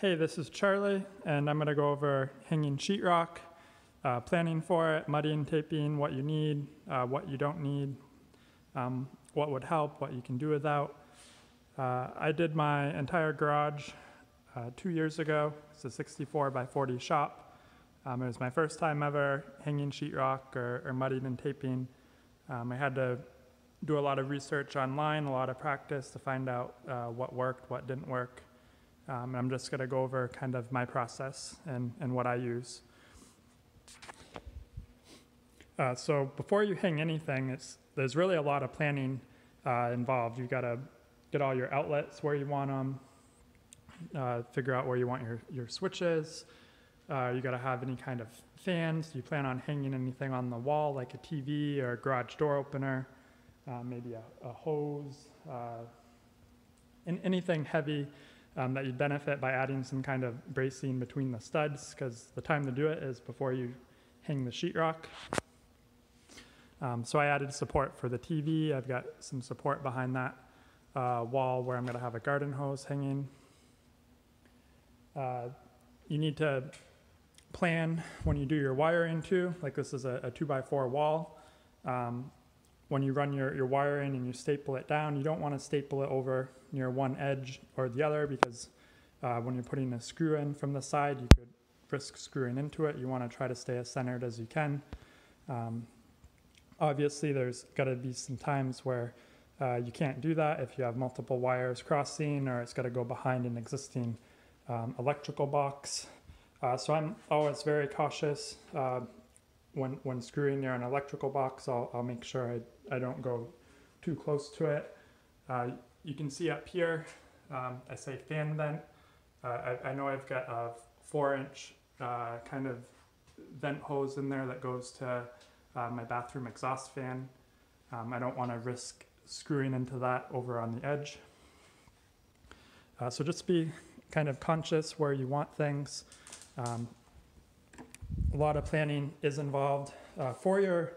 Hey, this is Charlie, and I'm going to go over hanging sheetrock, uh, planning for it, mudding, taping, what you need, uh, what you don't need, um, what would help, what you can do without. Uh, I did my entire garage uh, two years ago. It's a 64 by 40 shop. Um, it was my first time ever hanging sheetrock or, or mudding and taping. Um, I had to do a lot of research online, a lot of practice to find out uh, what worked, what didn't work. Um, and I'm just going to go over kind of my process and, and what I use. Uh, so before you hang anything, there's really a lot of planning uh, involved. You've got to get all your outlets where you want them, uh, figure out where you want your, your switches. Uh, you got to have any kind of fans. Do you plan on hanging anything on the wall, like a TV or a garage door opener? Uh, maybe a, a hose, uh, anything heavy um, that you'd benefit by adding some kind of bracing between the studs, because the time to do it is before you hang the sheetrock. Um, so I added support for the TV. I've got some support behind that uh, wall where I'm going to have a garden hose hanging. Uh, you need to plan when you do your wiring too. Like this is a, a two by four wall. Um, when you run your, your wire in and you staple it down, you don't want to staple it over near one edge or the other because uh, when you're putting a screw in from the side, you could risk screwing into it. You want to try to stay as centered as you can. Um, obviously, there's got to be some times where uh, you can't do that if you have multiple wires crossing or it's got to go behind an existing um, electrical box. Uh, so I'm always very cautious uh, when, when screwing near an electrical box. I'll, I'll make sure I I don't go too close to it. Uh, you can see up here, um, I say fan vent. Uh, I, I, know I've got a four inch uh, kind of vent hose in there that goes to uh, my bathroom exhaust fan. Um, I don't want to risk screwing into that over on the edge. Uh, so just be kind of conscious where you want things. Um, a lot of planning is involved. Uh, for your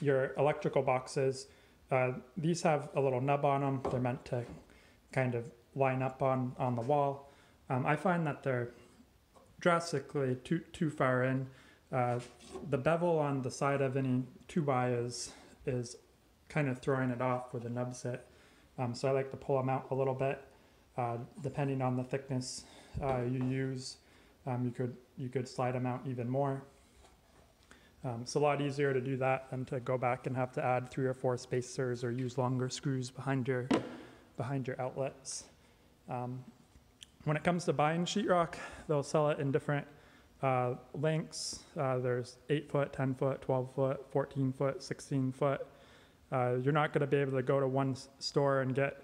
your electrical boxes, uh, these have a little nub on them. They're meant to kind of line up on, on the wall. Um, I find that they're drastically too, too far in. Uh, the bevel on the side of any 2x is, is kind of throwing it off where the nub sit. Um, so I like to pull them out a little bit. Uh, depending on the thickness uh, you use, um, you could you could slide them out even more. Um, it's a lot easier to do that than to go back and have to add three or four spacers or use longer screws behind your, behind your outlets. Um, when it comes to buying sheetrock, they'll sell it in different uh, lengths. Uh, there's 8 foot, 10 foot, 12 foot, 14 foot, 16 foot. Uh, you're not going to be able to go to one store and get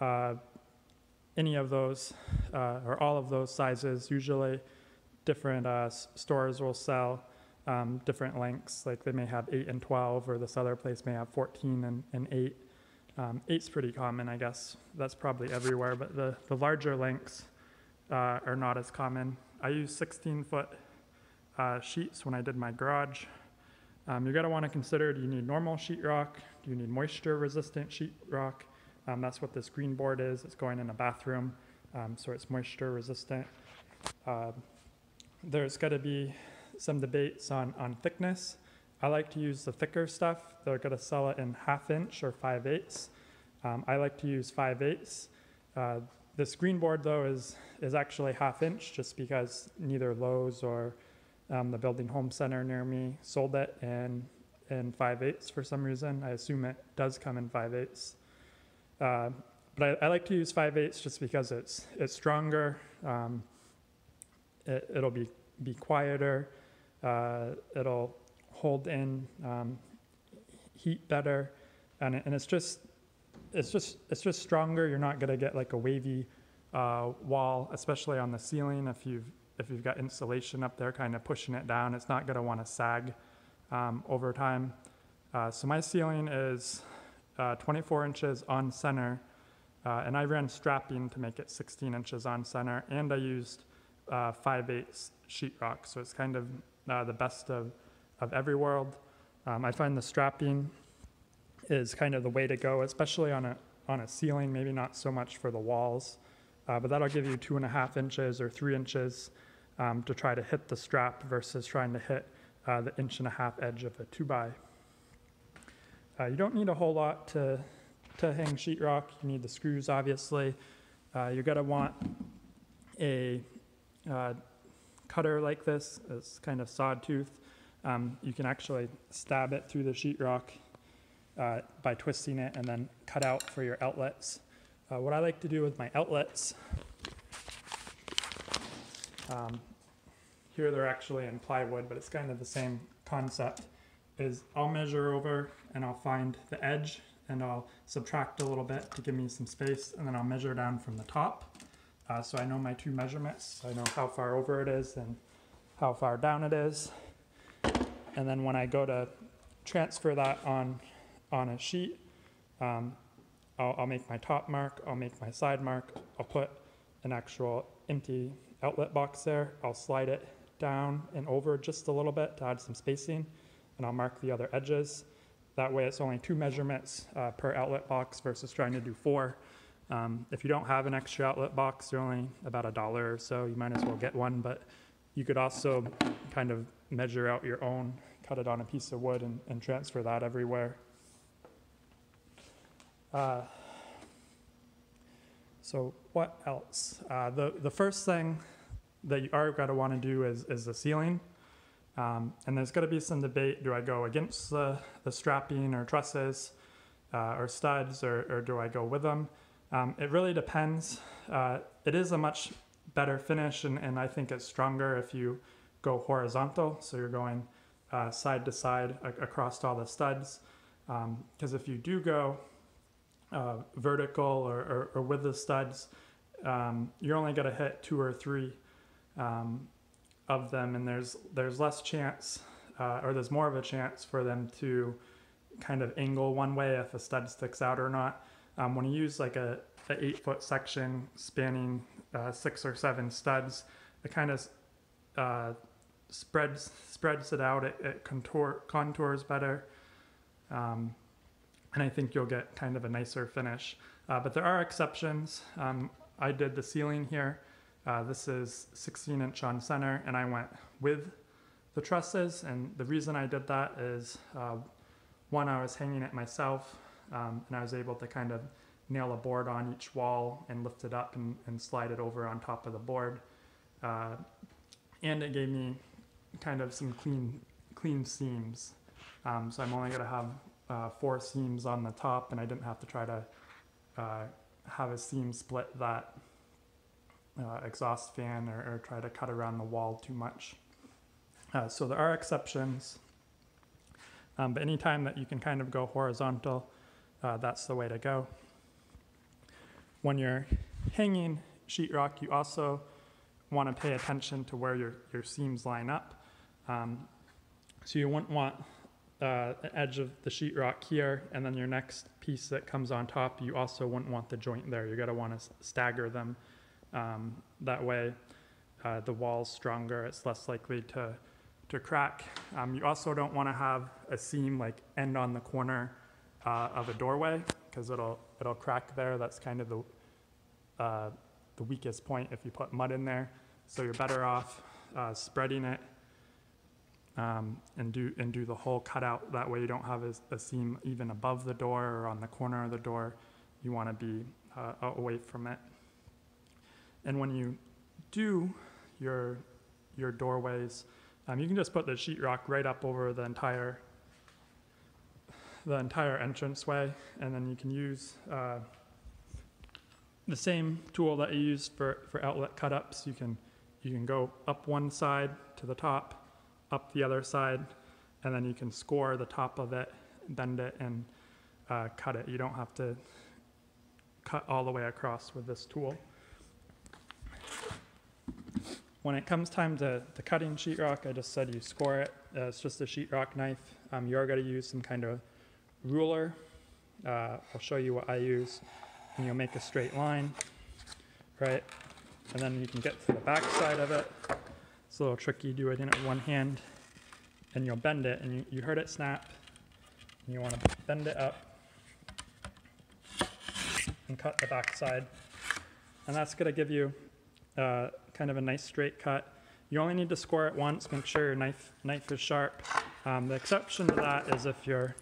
uh, any of those uh, or all of those sizes. Usually, different uh, stores will sell um, different lengths. Like they may have 8 and 12, or this other place may have 14 and, and 8. Um, pretty common, I guess. That's probably everywhere, but the, the larger lengths uh, are not as common. I use 16 foot uh, sheets when I did my garage. Um, you're going to want to consider do you need normal sheetrock? Do you need moisture resistant sheetrock? Um, that's what this green board is. It's going in a bathroom, um, so it's moisture resistant. Uh, there's got to be some debates on, on thickness. I like to use the thicker stuff. They're going to sell it in half inch or 5 eighths. Um, I like to use 5 eighths. Uh, this green board though is, is actually half inch just because neither Lowe's or um, the Building Home Center near me sold it in, in 5 eighths for some reason. I assume it does come in 5 eighths. Uh, but I, I, like to use 5 eighths just because it's, it's stronger. Um, it, it'll be, be quieter. Uh, it'll hold in um, heat better, and, and it's just it's just it's just stronger. You're not gonna get like a wavy uh, wall, especially on the ceiling. If you've if you've got insulation up there, kind of pushing it down, it's not gonna want to sag um, over time. Uh, so my ceiling is uh, 24 inches on center, uh, and I ran strapping to make it 16 inches on center, and I used uh, 5 8 sheetrock, so it's kind of uh, the best of, of every world. Um, I find the strapping is kind of the way to go, especially on a, on a ceiling, maybe not so much for the walls. uh, but that'll give you two and a half inches or three inches um, to try to hit the strap versus trying to hit uh, the inch and a half edge of a two by. Uh, you don't need a whole lot to, to hang sheetrock. You need the screws, obviously. Uh, you're gonna want a uh, cutter like this, it's kind of sawtooth. Um, you can actually stab it through the sheetrock uh, by twisting it and then cut out for your outlets. Uh, what I like to do with my outlets, um, here they're actually in plywood, but it's kind of the same concept, is I'll measure over and I'll find the edge and I'll subtract a little bit to give me some space and then I'll measure down from the top. Uh, so I know my two measurements, I know how far over it is and how far down it is. And then when I go to transfer that on, on a sheet, um, I'll, I'll make my top mark, I'll make my side mark, I'll put an actual empty outlet box there, I'll slide it down and over just a little bit to add some spacing, and I'll mark the other edges. That way it's only two measurements uh, per outlet box versus trying to do four. Um, if you don't have an extra outlet box, they're only about a dollar or so, you might as well get one, but you could also kind of measure out your own, cut it on a piece of wood and, and transfer that everywhere. Uh, so what else? Uh, the, the first thing that you are going to want to do is, is the ceiling. Um, and there's going to be some debate, do I go against the, the strapping or trusses uh, or studs or, or do I go with them? Um, it really depends. Uh, it is a much better finish and, and I think it's stronger if you go horizontal. So you're going uh, side to side across all the studs. Because um, if you do go uh, vertical or, or, or, with the studs, um, you're only going to hit two or three um, of them, and there's there's less chance, uh, or there's more of a chance for them to kind of angle one way if a stud sticks out or not. Um, when you use like a, a eight foot section spanning uh, six or seven studs, it kind of uh, spreads spreads it out. It, it contour contours better. Um, and I think you'll get kind of a nicer finish. Uh, but there are exceptions. Um, I did the ceiling here. Uh, this is 16 inch on center, and I went with the trusses. And the reason I did that is uh, one, I was hanging it myself, um, and I was able to kind of nail a board on each wall and lift it up and, and slide it over on top of the board. Uh, and it gave me kind of some clean, clean seams. Um, so I'm only going to have uh, four seams on the top and I didn't have to try to uh, have a seam split that uh, exhaust fan or, or, try to cut around the wall too much. Uh, so there are exceptions, um, but anytime that you can kind of go horizontal, uh, that's the way to go. When you're hanging sheetrock, you also want to pay attention to where your, your seams line up. Um, so you wouldn't want uh, the edge of the sheetrock here, and then your next piece that comes on top, you also wouldn't want the joint there. You're gonna wanna stagger them. Um, that way, uh, the wall's stronger, it's less likely to, to crack. Um, you also don't wanna have a seam like end on the corner uh, of a doorway, because it'll, it'll crack there. That's kind of the, uh, the weakest point if you put mud in there. So you're better off uh, spreading it um, and do and do the whole cutout. That way you don't have a, a, seam even above the door or on the corner of the door. You want to be uh, away from it. And when you do your your doorways, um, you can just put the sheetrock right up over the entire the entire entranceway, and then you can use uh, the same tool that you use for, for outlet cut ups. You can you can go up one side to the top up the other side, and then you can score the top of it, bend it, and uh, cut it. You don't have to cut all the way across with this tool. When it comes time to, to cutting sheetrock, I just said you score it. Uh, it's just a sheetrock knife. Um, you are going to use some kind of ruler. Uh, I'll show you what I use. And you'll make a straight line, right? And then you can get to the back side of it. It's a little tricky, do it in one hand, and you'll bend it, and you, you heard it snap, and you want to bend it up and cut the back side. and that's gonna give you uh, kind of a nice straight cut. You only need to score it once, make sure your knife, knife is sharp. Um, the exception to that is if you're,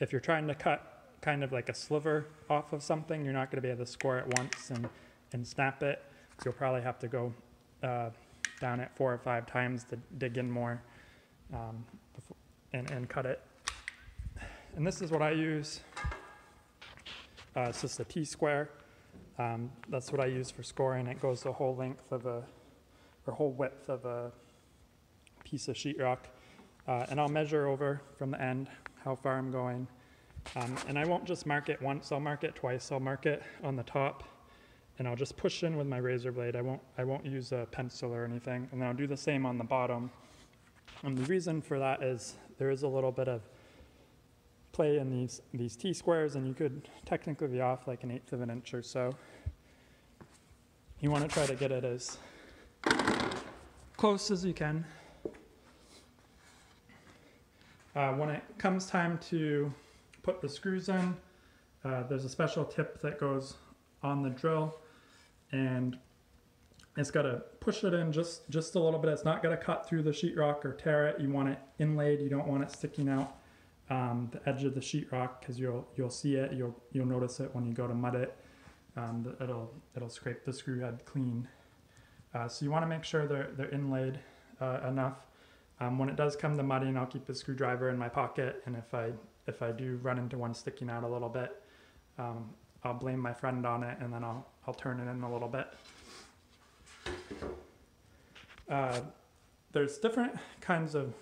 if you're trying to cut kind of like a sliver off of something, you're not gonna be able to score it once and, and snap it. So you'll probably have to go uh, down it four or five times to dig in more um, and, and cut it. And this is what I use. Uh, it's just a T-square. Um, that's what I use for scoring. It goes the whole length of a, or whole width of a piece of sheetrock. Uh, and I'll measure over from the end how far I'm going. Um, and I won't just mark it once, I'll mark it twice. I'll mark it on the top and I'll just push in with my razor blade. I won't, I won't use a pencil or anything. And then I'll do the same on the bottom. And the reason for that is there is a little bit of play in these, these T-squares and you could technically be off like an eighth of an inch or so. You want to try to get it as close as you can. Uh, when it comes time to put the screws in, uh, there's a special tip that goes on the drill and it's got to push it in just just a little bit. It's not going to cut through the sheetrock or tear it. You want it inlaid. You don't want it sticking out um, the edge of the sheetrock because you'll you'll see it. You'll you'll notice it when you go to mud it. Um, it'll it'll scrape the screw head clean. Uh, so you want to make sure they're they're inlaid uh, enough. Um, when it does come to mudding, I'll keep the screwdriver in my pocket, and if I if I do run into one sticking out a little bit, um, I'll blame my friend on it, and then I'll I'll turn it in a little bit. Uh, there's different kinds of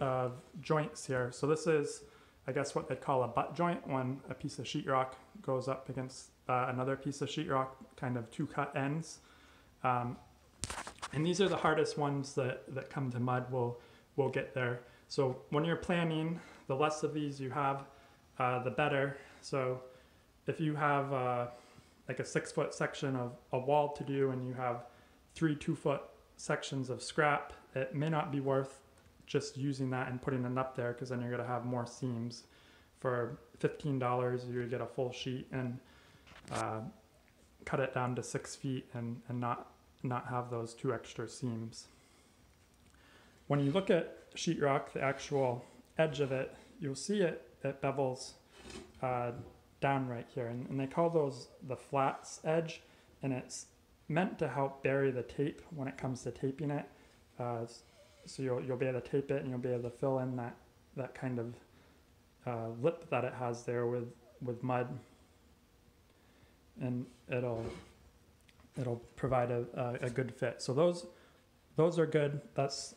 uh, joints here. So this is, I guess, what they'd call a butt joint when a piece of sheetrock goes up against uh, another piece of sheetrock, kind of two cut ends. Um, and these are the hardest ones that, that come to mud. We'll, we'll get there. So when you're planning, the less of these you have, uh, the better. So if you have uh, like a six foot section of a wall to do and you have three two foot sections of scrap, it may not be worth just using that and putting it up there because then you're going to have more seams. For $15, you get a full sheet and uh, cut it down to six feet and, and not, not have those two extra seams. When you look at sheetrock, the actual edge of it, you'll see it, it bevels uh, down right here. And, and they call those the flats edge. And it's meant to help bury the tape when it comes to taping it. Uh, so you'll, you'll be able to tape it and you'll be able to fill in that, that kind of uh, lip that it has there with, with mud. And it'll, it'll provide a, a, a good fit. So those, those are good. That's,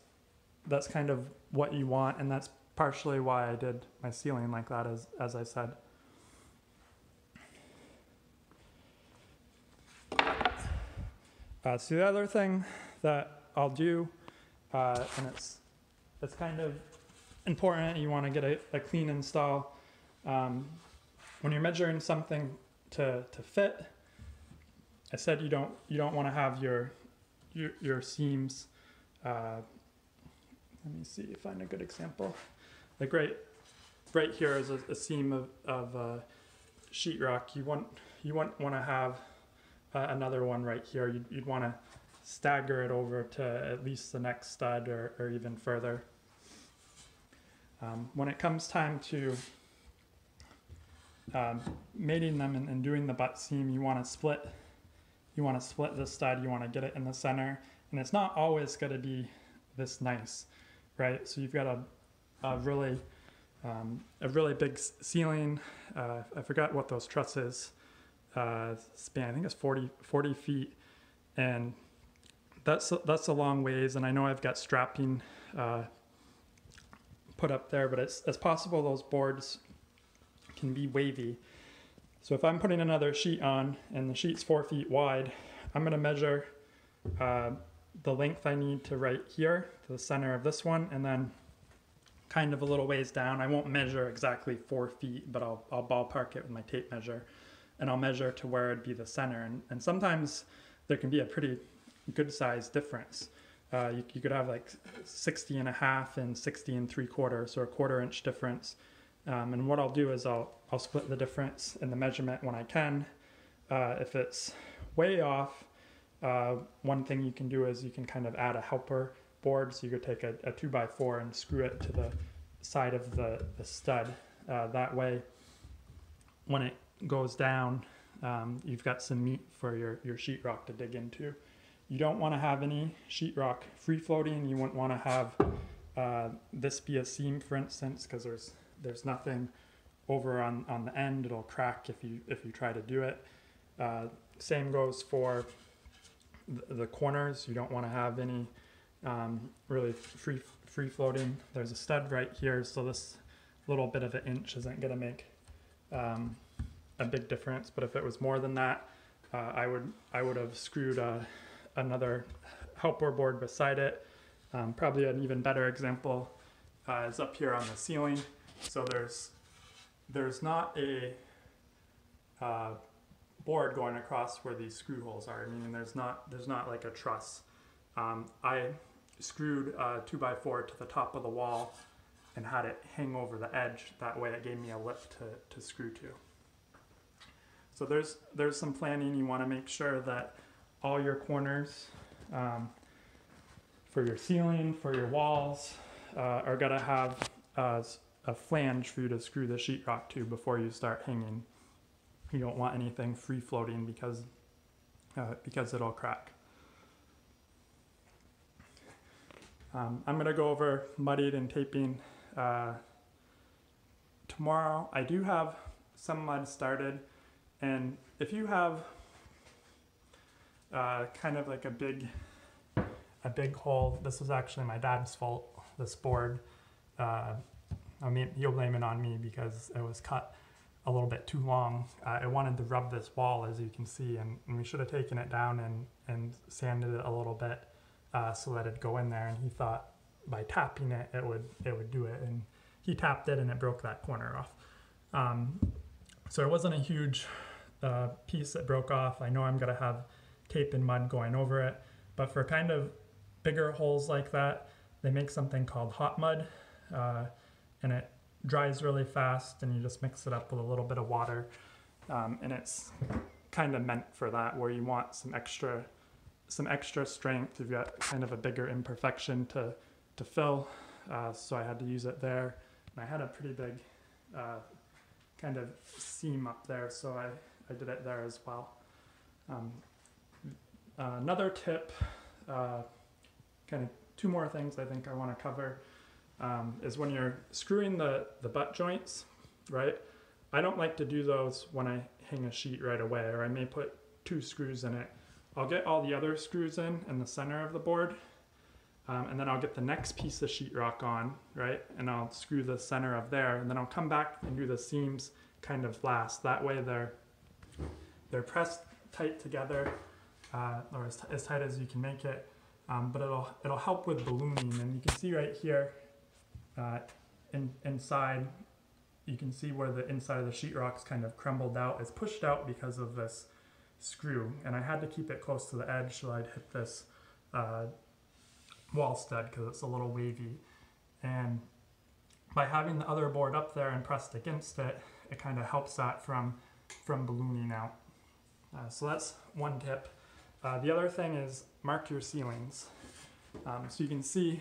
that's kind of what you want. And that's partially why I did my ceiling like that, as, as I said. Uh, so the other thing that I'll do, uh, and it's it's kind of important. You want to get a, a clean install. Um, when you're measuring something to, to fit, I said you don't you don't want to have your your, your seams. Uh, let me see, if I find a good example. Like right right here is a, a seam of, of uh, sheetrock. You want you wouldn't want to have uh, another one right here. You'd, you'd want to stagger it over to at least the next stud or, or even further. Um, when it comes time to um, mating them and, and, doing the butt seam, you want to split. You want to split the stud. You want to get it in the center, and it's not always going to be this nice, right? So you've got a, a really um, a really big ceiling. Uh, I forgot what those trusses uh, span. I think it's 40, 40 feet, and that's that's a long ways. And I know I've got strapping uh, put up there, but it's it's possible those boards can be wavy. So if I'm putting another sheet on and the sheet's four feet wide, I'm going to measure uh, the length I need to right here to the center of this one, and then kind of a little ways down. I won't measure exactly four feet, but I'll, I'll ballpark it with my tape measure and I'll measure to where it'd be the center. And, and sometimes there can be a pretty good size difference. Uh, you, you, could have like 60 and a half and 60 and three quarters or a quarter inch difference. Um, and what I'll do is I'll, I'll split the difference in the measurement when I can. Uh, if it's way off, uh, one thing you can do is you can kind of add a helper board. So you could take a, a two by four and screw it to the side of the, the stud. Uh, that way, when it goes down, um, you've got some meat for your, your sheetrock to dig into. You don't want to have any sheetrock free floating. You wouldn't want to have uh, this be a seam, for instance, because there's there's nothing over on, on the end. It'll crack if you if you try to do it. Uh, same goes for the, corners. You don't want to have any um, really free free floating. There's a stud right here, so this little bit of an inch isn't going to make um, a big difference. But if it was more than that, uh, I would I would have screwed uh, another helper board beside it. Um, probably an even better example uh, is up here on the ceiling. So there's there's not a uh, board going across where these screw holes are. Meaning there's not there's not like a truss. Um, I screwed a two by four to the top of the wall and had it hang over the edge. That way it gave me a lip to, to screw to. So there's there's some planning. You want to make sure that all your corners um, for your ceiling, for your walls, uh, are gonna have uh, a flange for you to screw the sheetrock to before you start hanging. You don't want anything free floating because uh, because it'll crack. Um, I'm gonna go over muddied and taping uh, tomorrow. I do have some mud started, and if you have uh, kind of like a big a big hole, this was actually my dad's fault. This board. Uh, I mean, you'll blame it on me because it was cut a little bit too long. Uh, I wanted to rub this wall, as you can see, and, and, we should have taken it down and, and sanded it a little bit uh, so that it'd go in there. And he thought by tapping it, it would it would do it. And he tapped it, and it broke that corner off. Um, so it wasn't a huge uh, piece that broke off. I know I'm gonna have tape and mud going over it, but for kind of bigger holes like that, they make something called hot mud. Uh, and it dries really fast and you just mix it up with a little bit of water. Um, and it's kind of meant for that where you want some extra some extra strength. You've got kind of a bigger imperfection to to fill. Uh, so I had to use it there. And I had a pretty big uh, kind of seam up there so I, I did it there as well. Um, uh, another tip uh, kind of two more things I think I want to cover um, is when you're screwing the, the butt joints, right? I don't like to do those when I hang a sheet right away, or I may put two screws in it. I'll get all the other screws in in the center of the board, um, and then I'll get the next piece of sheetrock on, right? And I'll screw the center of there, and then I'll come back and do the seams kind of last. That way they're they're pressed tight together, uh, or as, as tight as you can make it. Um, but it'll it'll help with ballooning, and you can see right here uh, in, inside, you can see where the inside of the sheetrock's kind of crumbled out. It's pushed out because of this screw, and I had to keep it close to the edge so I'd hit this uh, wall stud because it's a little wavy. And by having the other board up there and pressed against it, it kind of helps that from, from ballooning out. Uh, so that's one tip. Uh, the other thing is mark your ceilings. Um, so you can see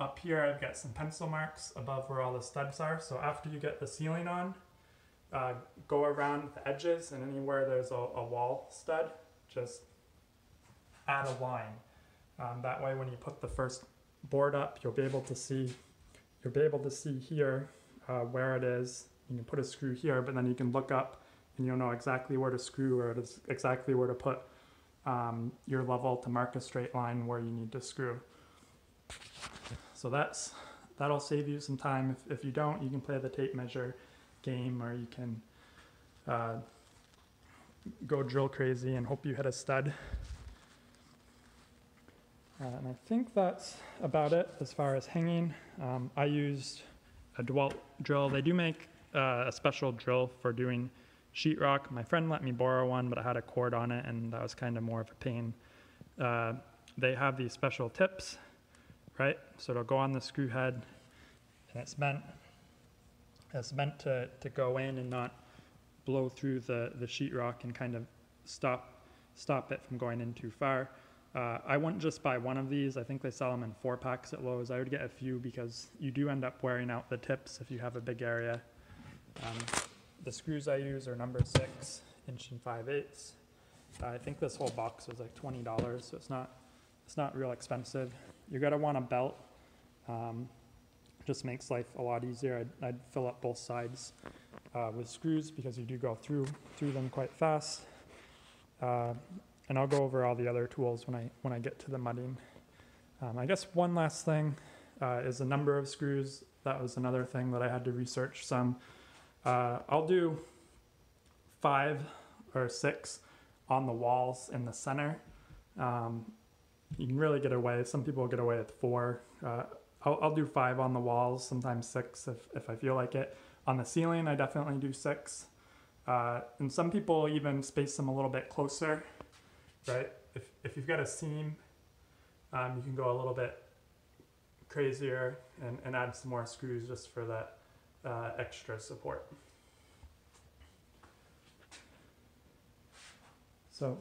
up here I've got some pencil marks above where all the studs are. So after you get the ceiling on, uh, go around the edges and anywhere there's a, a wall stud, just add a line. Um, that way when you put the first board up, you'll be able to see, you'll be able to see here uh, where it is. You can put a screw here, but then you can look up and you'll know exactly where to screw or exactly where to put um, your level to mark a straight line where you need to screw. So that's that'll save you some time. If, if you don't, you can play the tape measure game or you can uh, go drill crazy and hope you hit a stud. Uh, and I think that's about it as far as hanging. Um, I used a DeWalt drill. They do make uh, a special drill for doing sheetrock. My friend let me borrow one, but I had a cord on it, and that was kind of more of a pain. Uh, they have these special tips right? So it'll go on the screw head, and it's meant it's meant to, to go in and not blow through the, the sheetrock and kind of stop stop it from going in too far. Uh, I wouldn't just buy one of these. I think they sell them in four packs at Lowe's. I would get a few because you do end up wearing out the tips if you have a big area. Um, the screws I use are number six, inch and five eighths. Uh, I think this whole box was like twenty dollars, so it's not it's not real expensive. You're gonna want a belt. Um, just makes life a lot easier. I'd, I'd fill up both sides uh, with screws because you do go through through them quite fast. Uh, and I'll go over all the other tools when I when I get to the mudding. Um, I guess one last thing uh, is the number of screws. That was another thing that I had to research some. Uh, I'll do five or six on the walls in the center. Um, you can really get away. Some people get away with four. Uh, I'll, I'll do five on the walls, sometimes six if, if I feel like it. On the ceiling, I definitely do six. Uh, and some people even space them a little bit closer, right? If, if you've got a seam, um, you can go a little bit crazier and, and add some more screws just for that uh, extra support. So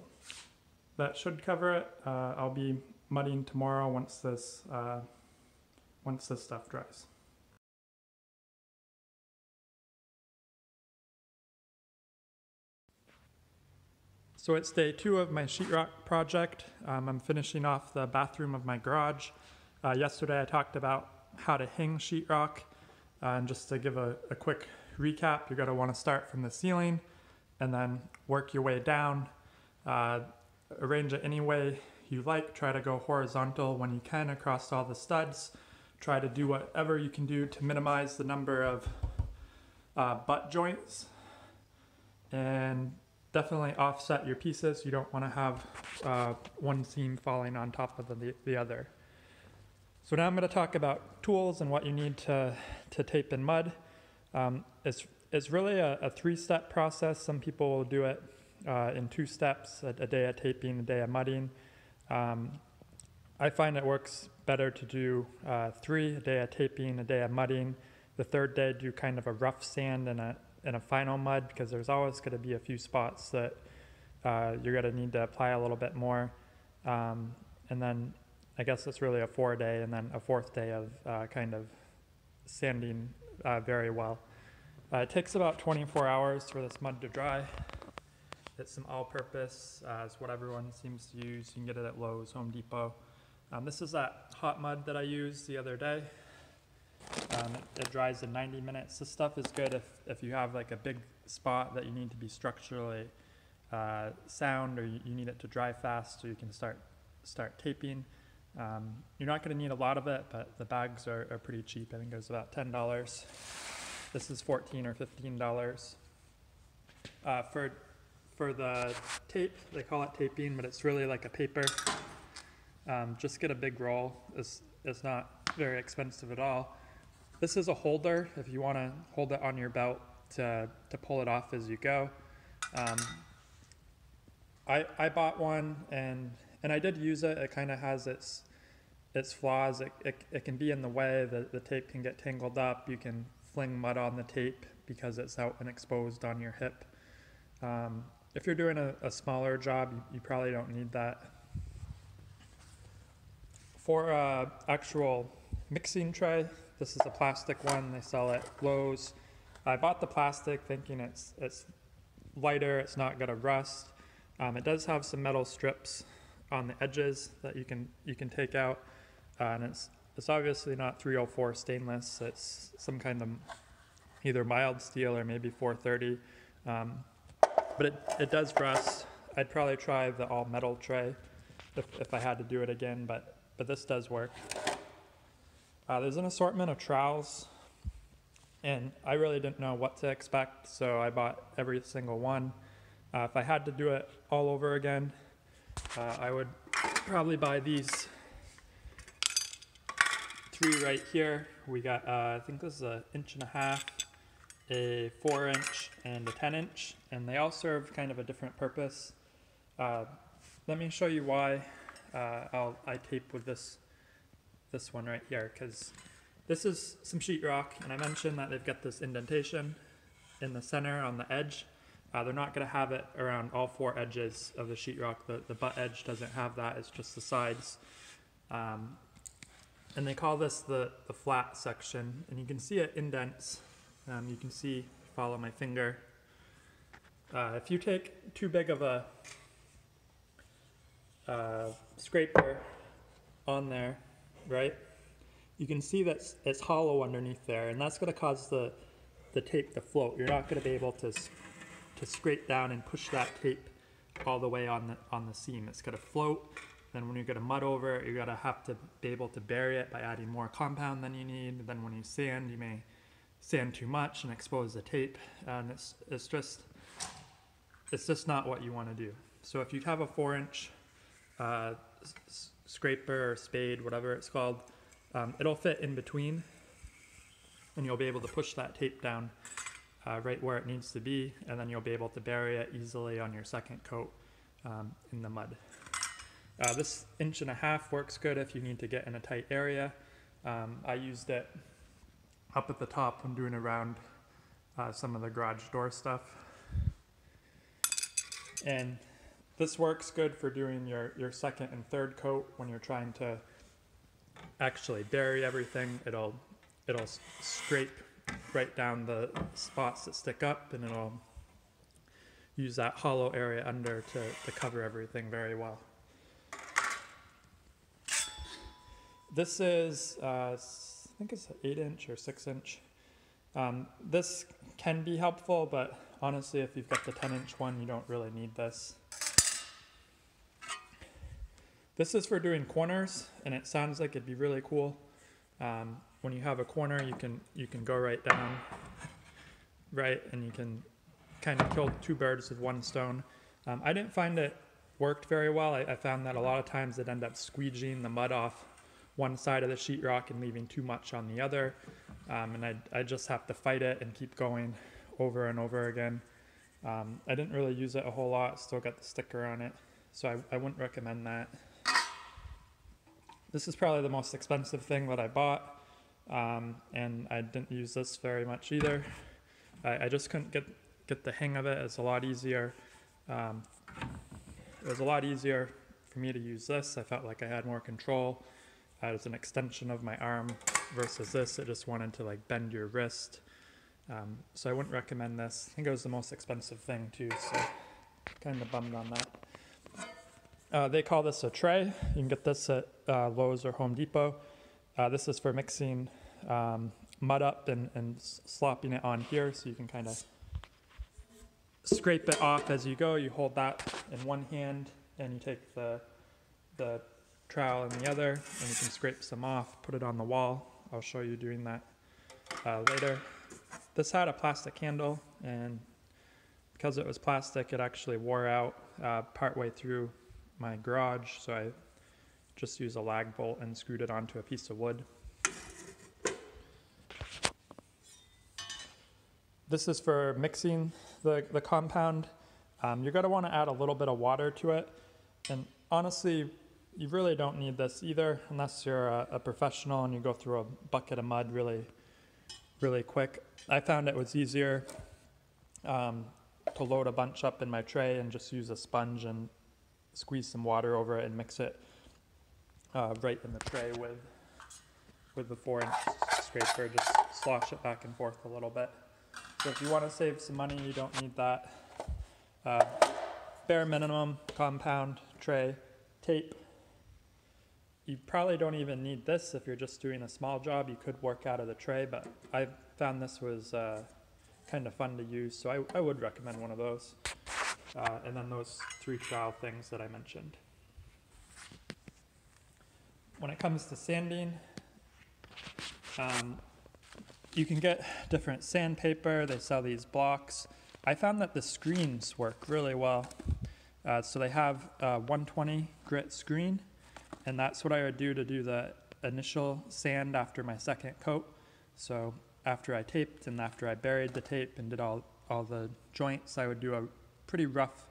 that should cover it. Uh, I'll be mudding tomorrow once this uh, once this stuff dries. So it's day two of my sheetrock project. Um, I'm finishing off the bathroom of my garage. Uh, yesterday I talked about how to hang sheetrock. Uh, and just to give a, a quick recap, you're want to start from the ceiling and then work your way down. Uh, arrange it any way you like. Try to go horizontal when you can across all the studs. Try to do whatever you can do to minimize the number of uh, butt joints. And definitely offset your pieces. You don't want to have uh, one seam falling on top of the, the other. So now I'm going to talk about tools and what you need to, to tape in mud. Um, it's, it's really a, a three-step process. Some people will do it uh, in two steps, a, a, day of taping, a day of mudding. Um, I find it works better to do uh, three, a day of taping, a day of mudding. The third day, do kind of a rough sand and a, and a final mud because there's always going to be a few spots that uh, you're going to need to apply a little bit more. Um, and then I guess it's really a four day and then a fourth day of uh, kind of sanding uh, very well. Uh, it takes about 24 hours for this mud to dry. It's some all-purpose, uh, it's what everyone seems to use. You can get it at Lowe's, Home Depot. Um, this is that hot mud that I used the other day. Um, it, it, dries in 90 minutes. This stuff is good if, if you have like a big spot that you need to be structurally uh, sound or you, you, need it to dry fast so you can start start taping. Um, you're not going to need a lot of it, but the bags are, are pretty cheap. I think it was about $10. This is 14 or $15. Uh, for, for the tape, they call it taping, but it's really like a paper. Um, just get a big roll. It's, it's not very expensive at all. This is a holder if you want to hold it on your belt to, to pull it off as you go. Um, I, I bought one and and I did use it. It kind of has its its flaws. It, it, it can be in the way. The, the tape can get tangled up. You can fling mud on the tape because it's out and exposed on your hip. Um, if you're doing a, a smaller job, you, you, probably don't need that. For uh, actual mixing tray, this is a plastic one. They sell it Lowe's. I bought the plastic thinking it's it's lighter. It's not gonna rust. Um, it does have some metal strips on the edges that you can you can take out, uh, and it's it's obviously not 304 stainless. It's some kind of either mild steel or maybe 430, um, but it it does rust. I'd probably try the all metal tray if if I had to do it again, but but this does work. Uh, there's an assortment of trowels, and I really didn't know what to expect, so I bought every single one. Uh, if I had to do it all over again, uh, I would probably buy these three right here. We got, uh, I think this is an inch and a half, a four inch, and a 10 inch, and they all serve kind of a different purpose. Uh, let me show you why uh, I'll, I tape with this this one right here because this is some sheetrock and I mentioned that they've got this indentation in the center on the edge. Uh, they're not going to have it around all four edges of the sheetrock. The, the butt edge doesn't have that, it's just the sides. Um, and they call this the, the flat section, and you can see it indents. Um, you can see, follow my finger. Uh, if you take too big of a uh, scraper on there, right? You can see that it's- hollow underneath there, and that's going to cause the the tape to float. You're not going to be able to to scrape down and push that tape all the way on the on the seam. It's going to float. Then when you're to mud over you're going to have to be able to bury it by adding more compound than you need. Then when you sand, you may sand too much and expose the tape, and it's it's just it's just not what you want to do. So if you have a four inch uh, scraper or spade, whatever it's called, um, it'll fit in between, and you'll be able to push that tape down uh, right where it needs to be, and then you'll be able to bury it easily on your second coat um, in the mud. Uh, this inch and a half works good if you need to get in a tight area. Um, I used it up at the top when doing around uh, some of the garage door stuff. And this works good for doing your, your second and third coat when you're trying to actually bury everything. It'll it'll scrape right down the spots that stick up, and it'll use that hollow area under to, to cover everything very well. This is uh, think it's an eight inch or six inch. Um, this can be helpful, but honestly, if you've got the 10 inch one, you don't really need this. This is for doing corners, and it sounds like it'd be really cool. Um, when you have a corner, you can you can go right down, right, and you can kind of kill two birds with one stone. Um, I didn't find it worked very well. I, I found that a lot of times it ended up squeegeeing the mud off one side of the sheetrock and leaving too much on the other. Um, and I, I just have to fight it and keep going over and over again. Um, I didn't really use it a whole lot, still got the sticker on it, so I, I wouldn't recommend that. This is probably the most expensive thing that I bought, um, and I didn't use this very much either. I, I just couldn't get get the hang of it. It's a lot easier. Um, it was a lot easier for me to use this. I felt like I had more control. Was an extension of my arm versus this. It just wanted to like bend your wrist. Um, so I wouldn't recommend this. I think it was the most expensive thing too, so kind of bummed on that. Uh, they call this a tray. You can get this at uh, Lowe's or Home Depot. Uh, this is for mixing um, mud up and, and slopping it on here, so you can kind of scrape it off as you go. You hold that in one hand, and you take the the trowel in the other, and you can scrape some off. Put it on the wall. I'll show you doing that uh, later. This had a plastic handle, and because it was plastic, it actually wore out uh, partway through my garage, so I just used a lag bolt and screwed it onto a piece of wood. This is for mixing the, the compound. Um, you're want to add a little bit of water to it. And honestly, you really don't need this either unless you're a, a professional and you go through a bucket of mud really, really quick. I found it was easier um, to load a bunch up in my tray and just use a sponge and squeeze some water over it and mix it uh, right in the tray with with the four inch scraper. Just slosh it back and forth a little bit. So if you want to save some money, you don't need that. Uh, bare minimum compound tray, tape. You probably don't even need this if you're just doing a small job. You could work out of the tray, but I found this was uh, kind of fun to use, so I, I would recommend one of those. Uh, and then those three trowel things that I mentioned. When it comes to sanding, um, you can get different sandpaper. They sell these blocks. I found that the screens work really well. Uh, so they have uh, 120 grit screen, and that's what I would do to do the initial sand after my second coat. So after I taped and after I buried the tape and did all, all the joints, I would do a pretty rough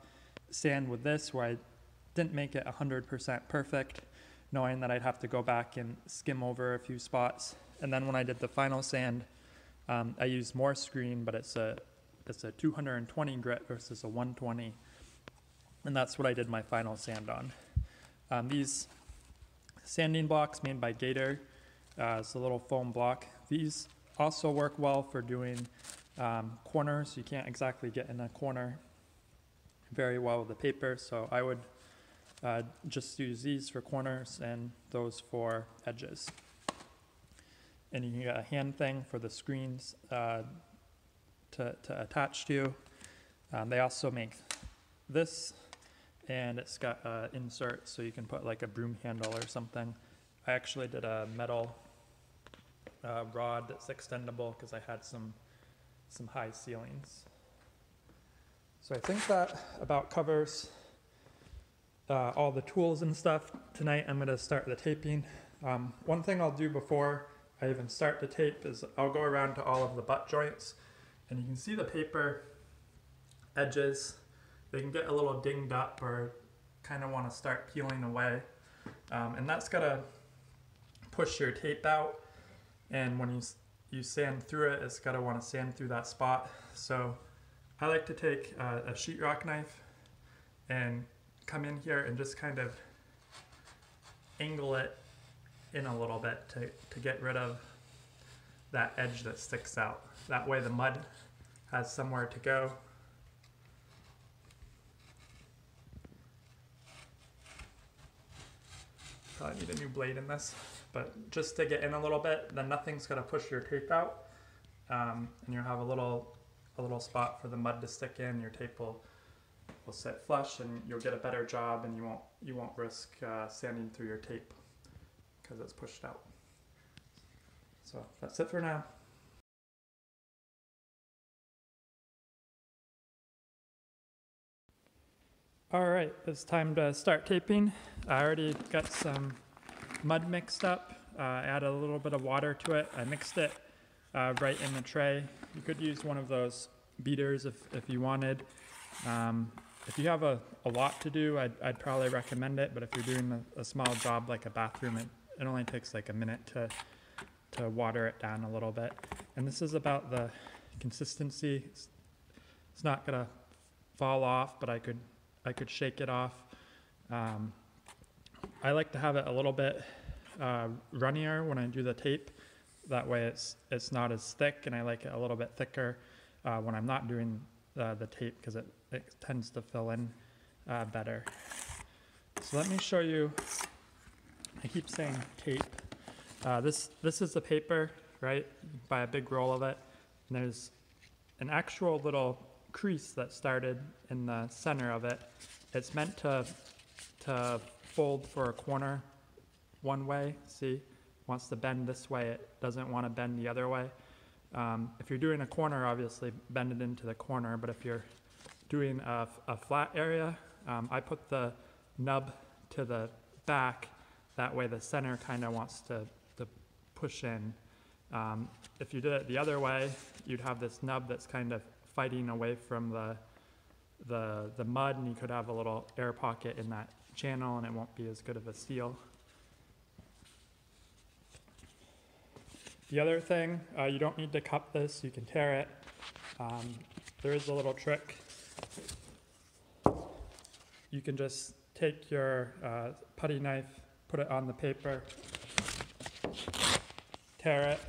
sand with this where I didn't make it 100% perfect, knowing that I'd have to go back and skim over a few spots. And then when I did the final sand, um, I used more screen, but it's a it's a 220 grit versus a 120. And that's what I did my final sand on. Um, these sanding blocks made by Gator, uh, it's a little foam block. These also work well for doing um, corners. You can't exactly get in a corner very well with the paper, so I would uh, just use these for corners and those for edges. And you can get a hand thing for the screens uh, to, to attach to. Um, they also make this, and it's got an insert so you can put like a broom handle or something. I actually did a metal uh, rod that's extendable because I had some some high ceilings. So I think that about covers uh, all the tools and stuff. Tonight I'm going to start the taping. Um, one thing I'll do before I even start the tape is I'll go around to all of the butt joints and you can see the paper edges. They can get a little dinged up or kind of want to start peeling away. Um, and that's gonna push your tape out. And when you you sand through it, it's want to sand through that spot. So I like to take a sheetrock knife and come in here and just kind of angle it in a little bit to, to get rid of that edge that sticks out. That way the mud has somewhere to go. Probably need a new blade in this but just to get in a little bit, then nothing's gonna push your tape out. Um, and you'll have a little, a little spot for the mud to stick in, your tape will, will sit flush and you'll get a better job and you won't, you won't risk uh, sanding through your tape because it's pushed out. So that's it for now. All right, it's time to start taping. I already got some mud mixed up, uh, add a little bit of water to it. I mixed it uh, right in the tray. You could use one of those beaters if, if you wanted. Um, if you have a, a lot to do, I'd, I'd probably recommend it, but if you're doing a, a small job like a bathroom, it, it only takes like a minute to, to water it down a little bit. And this is about the consistency. It's, it's not gonna fall off, but I could, I could shake it off. Um, I like to have it a little bit uh, runnier when I do the tape. That way it's, it's not as thick and I like it a little bit thicker uh, when I'm not doing uh, the tape because it, it tends to fill in uh, better. So let me show you, I keep saying tape. Uh, this, this is the paper, right? Buy a big roll of it. And there's an actual little crease that started in the center of it. It's meant to, to fold for a corner one way, see? Wants to bend this way, it doesn't want to bend the other way. Um, if you're doing a corner, obviously bend it into the corner, but if you're doing a, a flat area, um, I put the nub to the back, that way the center kind of wants to, to push in. Um, if you did it the other way, you'd have this nub that's kind of fighting away from the, the, the mud and you could have a little air pocket in that channel and it won't be as good of a seal. The other thing, uh, you don't need to cut this, you can tear it. Um, there is a little trick. You can just take your uh, putty knife, put it on the paper, tear it.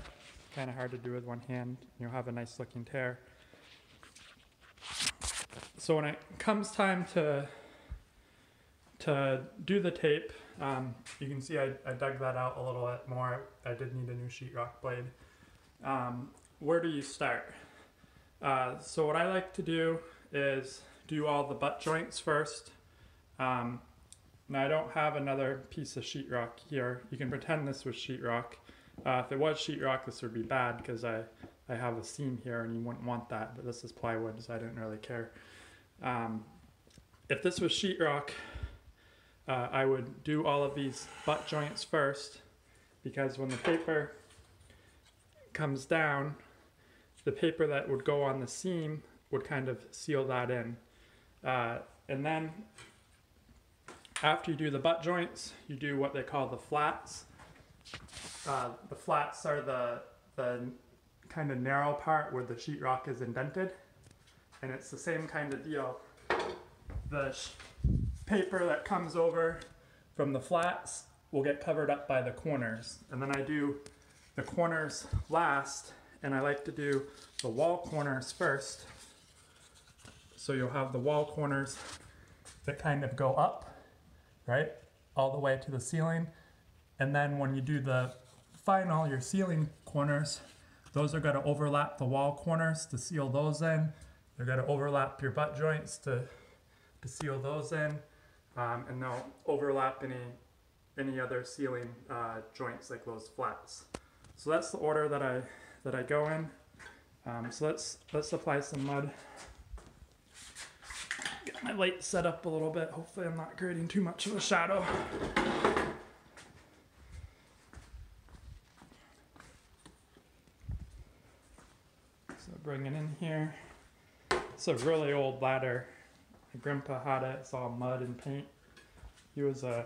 Kind of hard to do with one hand. You'll have a nice looking tear. So when it comes time to to do the tape, um, you can see I, I, dug that out a little bit more. I did need a new sheetrock blade. Um, where do you start? Uh, so what I like to do is do all the butt joints first. Um, now I don't have another piece of sheetrock here. You can pretend this was sheetrock. Uh, if it was sheetrock, this would be bad because I, I have a seam here and you wouldn't want that, but this is plywood, so I didn't really care. Um, if this was sheetrock, uh, I would do all of these butt joints first because when the paper comes down, the paper that would go on the seam would kind of seal that in. Uh, and then after you do the butt joints, you do what they call the flats. Uh, the flats are the, the kind of narrow part where the sheetrock is indented. and it's the same kind of deal. The paper that comes over from the flats will get covered up by the corners, and then I do the corners last, and I like to do the wall corners first. So you'll have the wall corners that kind of go up, right, all the way to the ceiling, and then when you do the final, your ceiling corners, those are going to overlap the wall corners to seal those in. They're going to overlap your butt joints to, to seal those in. Um, and they'll overlap any, any other ceiling uh, joints like those flats. So that's the order that I, that I go in. Um, so let's, let's apply some mud. Get my light set up a little bit. Hopefully I'm not creating too much of a shadow. So bring it in here. It's a really old ladder. Grandpa had it. It's all mud and paint. He was a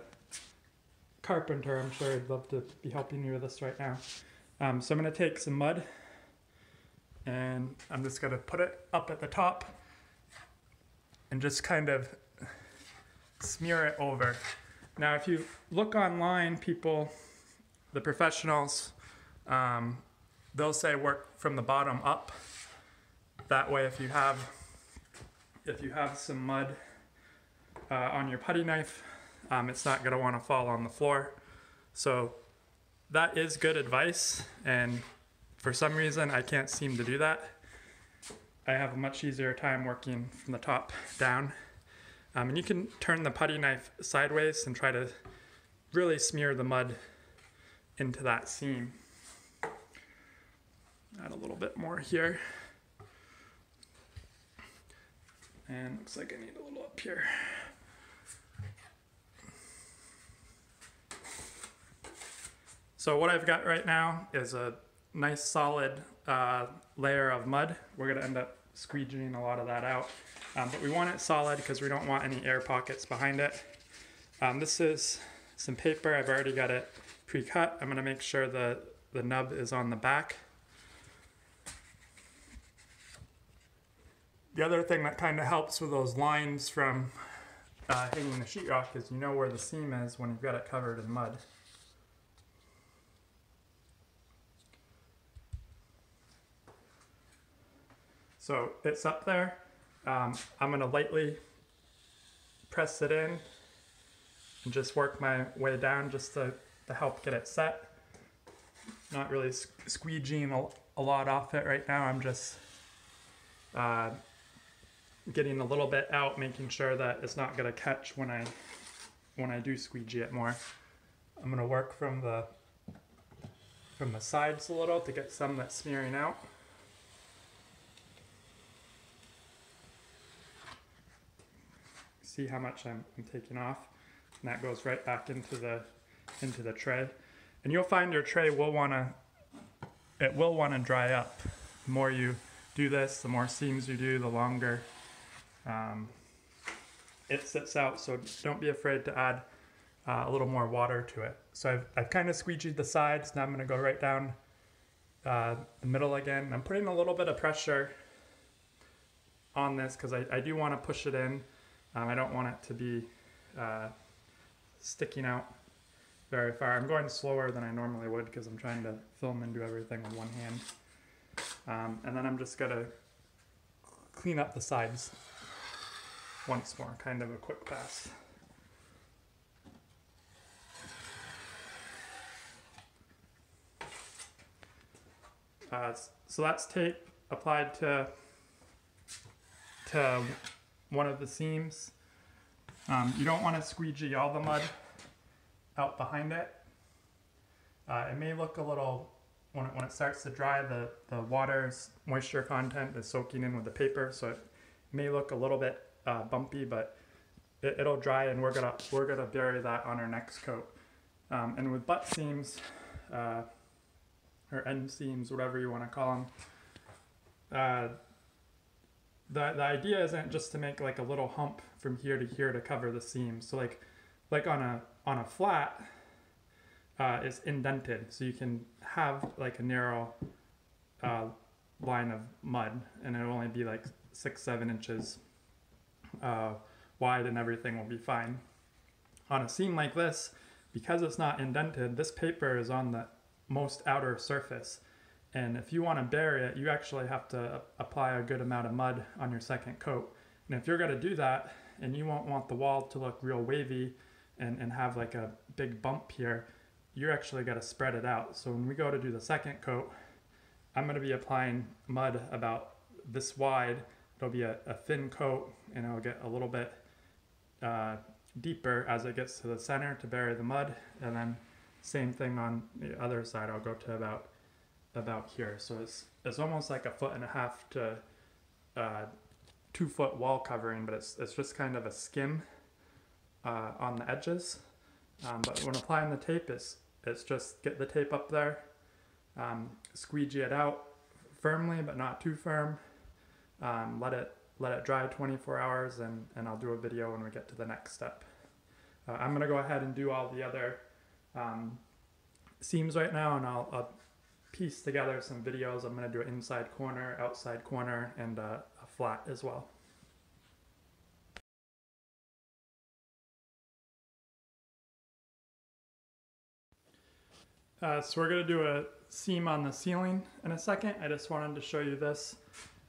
carpenter. I'm sure he'd love to be helping you with this right now. Um, so I'm going to take some mud and I'm just going to put it up at the top and just kind of smear it over. Now, if you look online, people, the professionals, um, they'll say work from the bottom up. That way, if you have if you have some mud uh, on your putty knife, um, it's not going to want to fall on the floor. So that is good advice, and for some reason, I can't seem to do that. I have a much easier time working from the top down. Um, and you can turn the putty knife sideways and try to really smear the mud into that seam. Add a little bit more here. And looks like I need a little up here. So what I've got right now is a nice solid uh, layer of mud. We're gonna end up squeegeeing a lot of that out. Um, but we want it solid because we don't want any air pockets behind it. Um, this is some paper. I've already got it pre-cut. I'm gonna make sure the, the nub is on the back. The other thing that kind of helps with those lines from uh, hanging the sheetrock is you know where the seam is when you've got it covered in mud. So it's up there. Um, I'm gonna lightly press it in and just work my way down just to, to help get it set. Not really squeegeeing a, a lot off it right now. I'm just uh, getting a little bit out, making sure that it's not gonna catch when I when I do squeegee it more. I'm gonna work from the from the sides a little to get some that's smearing out. See how much I'm, I'm taking off, and that goes right back into the into the tray. And you'll find your tray will wanna it will wanna dry up. The more you do this, the more seams you do, the longer um, it sits out, so don't be afraid to add uh, a little more water to it. So I've, I've kind of squeegeed the sides. Now I'm going to go right down uh, the middle again. I'm putting a little bit of pressure on this because I, I do want to push it in. Um, I don't want it to be uh, sticking out very far. I'm going slower than I normally would because I'm trying to film and do everything with one hand. Um, and then I'm just going to clean up the sides once more, kind of a quick pass. Uh, so that's tape applied to to one of the seams. Um, you don't want to squeegee all the mud out behind it. Uh, it may look a little, when it, when it starts to dry, the, the water's moisture content is soaking in with the paper, so it may look a little bit uh, bumpy, but it, will dry and we're gonna we're gonna bury that on our next coat. Um, and with butt seams, uh, or end seams, whatever you want to call them, uh, the the idea isn't just to make like a little hump from here to here to cover the seam. So like like on a on a flat, uh, it's indented, so you can have like a narrow uh, line of mud, and it'll only be like six, seven inches uh, wide and everything will be fine. On a seam like this, because it's not indented, this paper is on the most outer surface. And if you want to bury it, you actually have to apply a good amount of mud on your second coat. And if you're going to do that, and you won't want the wall to look real wavy and, and have like a big bump here, you're actually going to spread it out. So when we go to do the second coat, I'm going to be applying mud about this wide. It'll be a, a thin coat and it'll get a little bit uh, deeper as it gets to the center to bury the mud. And then same thing on the other side, I'll go to about about here. So it's, it's almost like a foot and a half to uh, two foot wall covering, but it's, it's just kind of a skim uh, on the edges. Um, but when applying the tape, it's, it's just get the tape up there, um, squeegee it out firmly, but not too firm. Um, let it let it dry 24 hours, and, and I'll do a video when we get to the next step. Uh, I'm gonna go ahead and do all the other um, seams right now, and I'll, I'll, piece together some videos. I'm gonna do an inside corner, outside corner, and uh, a flat as well. Uh, so we're going to do a seam on the ceiling in a second. I just wanted to show you this.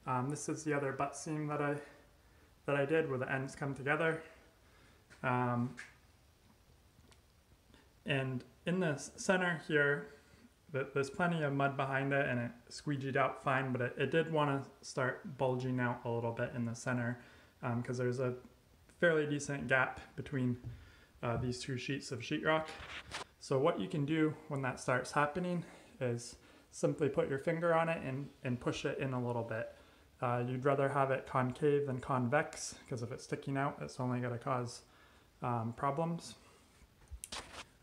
Um, this is the other butt seam that I that I did where the ends come together. Um, and in the center here, there's plenty of mud behind it and it squeegeed out fine, but it, it did want to start bulging out a little bit in the center because um, there's a fairly decent gap between uh, these two sheets of sheetrock. So what you can do when that starts happening is simply put your finger on it and, and push it in a little bit. Uh, you'd rather have it concave than convex because if it's sticking out, it's only going to cause um, problems.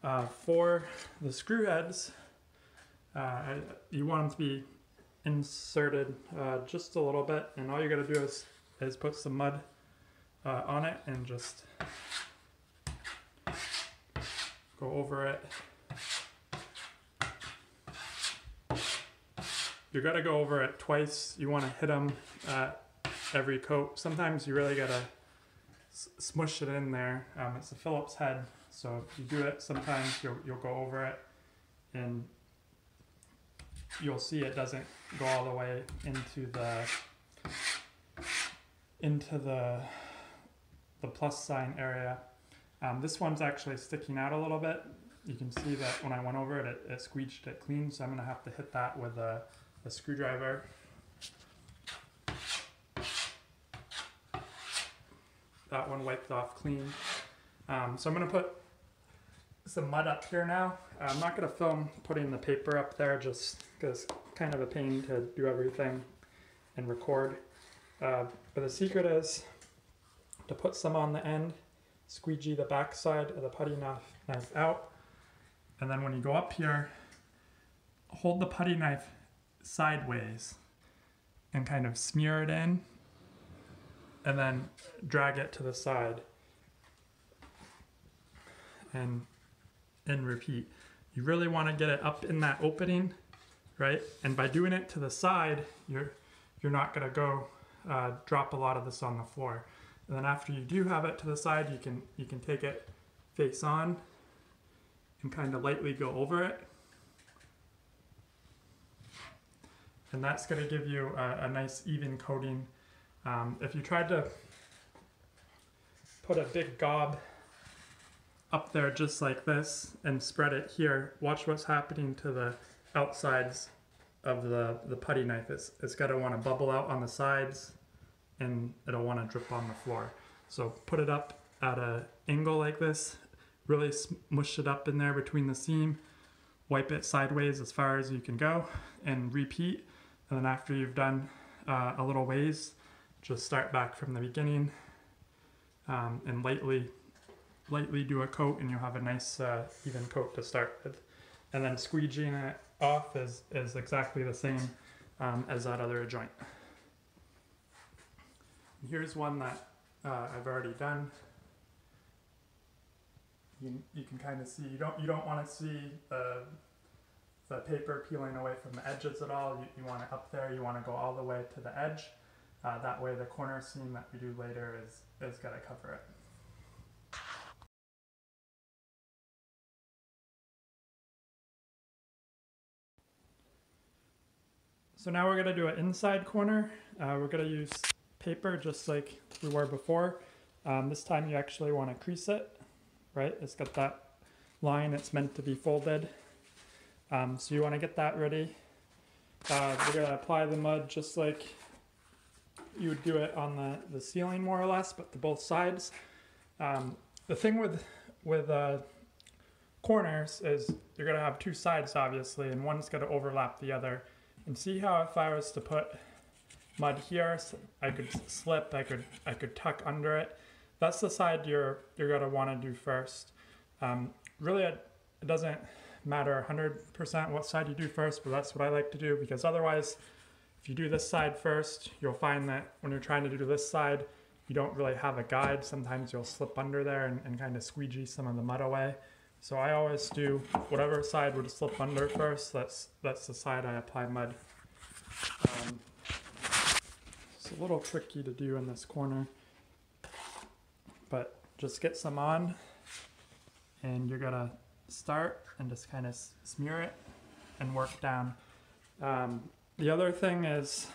Uh, for the screw heads, uh, you want them to be inserted uh, just a little bit and all you got to do is, is put some mud uh, on it and just go over it. You gotta go over it twice. You wanna hit them at every coat. Sometimes you really gotta smush it in there. Um, it's a Phillips head, so if you do it, sometimes you'll, you'll go over it and you'll see it doesn't go all the way into the into the the plus sign area. Um, this one's actually sticking out a little bit. You can see that when I went over it, it, it it clean, so I'm to have to hit that with a, a screwdriver. That one wiped off clean. Um, so I'm going to put some mud up here now. I'm not going to film putting the paper up there just because it's kind of a pain to do everything and record. Uh, but the secret is to put some on the end squeegee the back side of the putty knife out. And then when you go up here, hold the putty knife sideways and kind of smear it in and then drag it to the side and and repeat. You really want to get it up in that opening, right? And by doing it to the side, you're you're not going to go uh, drop a lot of this on the floor. And then after you do have it to the side, you can, you can take it face on and kind of lightly go over it. And that's going to give you a, a nice even coating. Um, if you tried to put a big gob up there just like this and spread it here, watch what's happening to the outsides of the, the putty knife. It's, it's got to want to bubble out on the sides and it'll want to drip on the floor. So put it up at an angle like this, really smush it up in there between the seam, wipe it sideways as far as you can go, and repeat. And then after you've done uh, a little ways, just start back from the beginning um, and lightly, lightly do a coat, and you'll have a nice uh, even coat to start with. And then squeegeeing it off is, is exactly the same um, as that other joint. Here's one that uh, I've already done. You, you can kind of see, you don't, you don't want to see the, the paper peeling away from the edges at all. You, you want it up there, you want to go all the way to the edge. Uh, that way the corner seam that we do later is, is gonna cover it. So now we're gonna do an inside corner. Uh, we're gonna use paper just like we were before. Um, this time you actually wanna crease it, right? It's got that line, it's meant to be folded. Um, so you wanna get that ready. Uh, we're gonna apply the mud just like you would do it on the, the ceiling more or less, but to both sides. Um, the thing with with uh, corners is you're gonna have two sides obviously, and one's gonna overlap the other. And see how if I was to put mud here, I could slip, I could I could tuck under it. That's the side you're you're gonna want to do first. Um, really, it, it doesn't matter 100% what side you do first, but that's what I like to do because otherwise, if you do this side first, you'll find that when you're trying to do this side, you don't really have a guide. Sometimes you'll slip under there and, and kind of squeegee some of the mud away. So I always do whatever side would slip under first, that's, that's the side I apply mud. Um, it's a little tricky to do in this corner, but just get some on and you're gonna start and just kind of smear it and work down. Um, the other thing is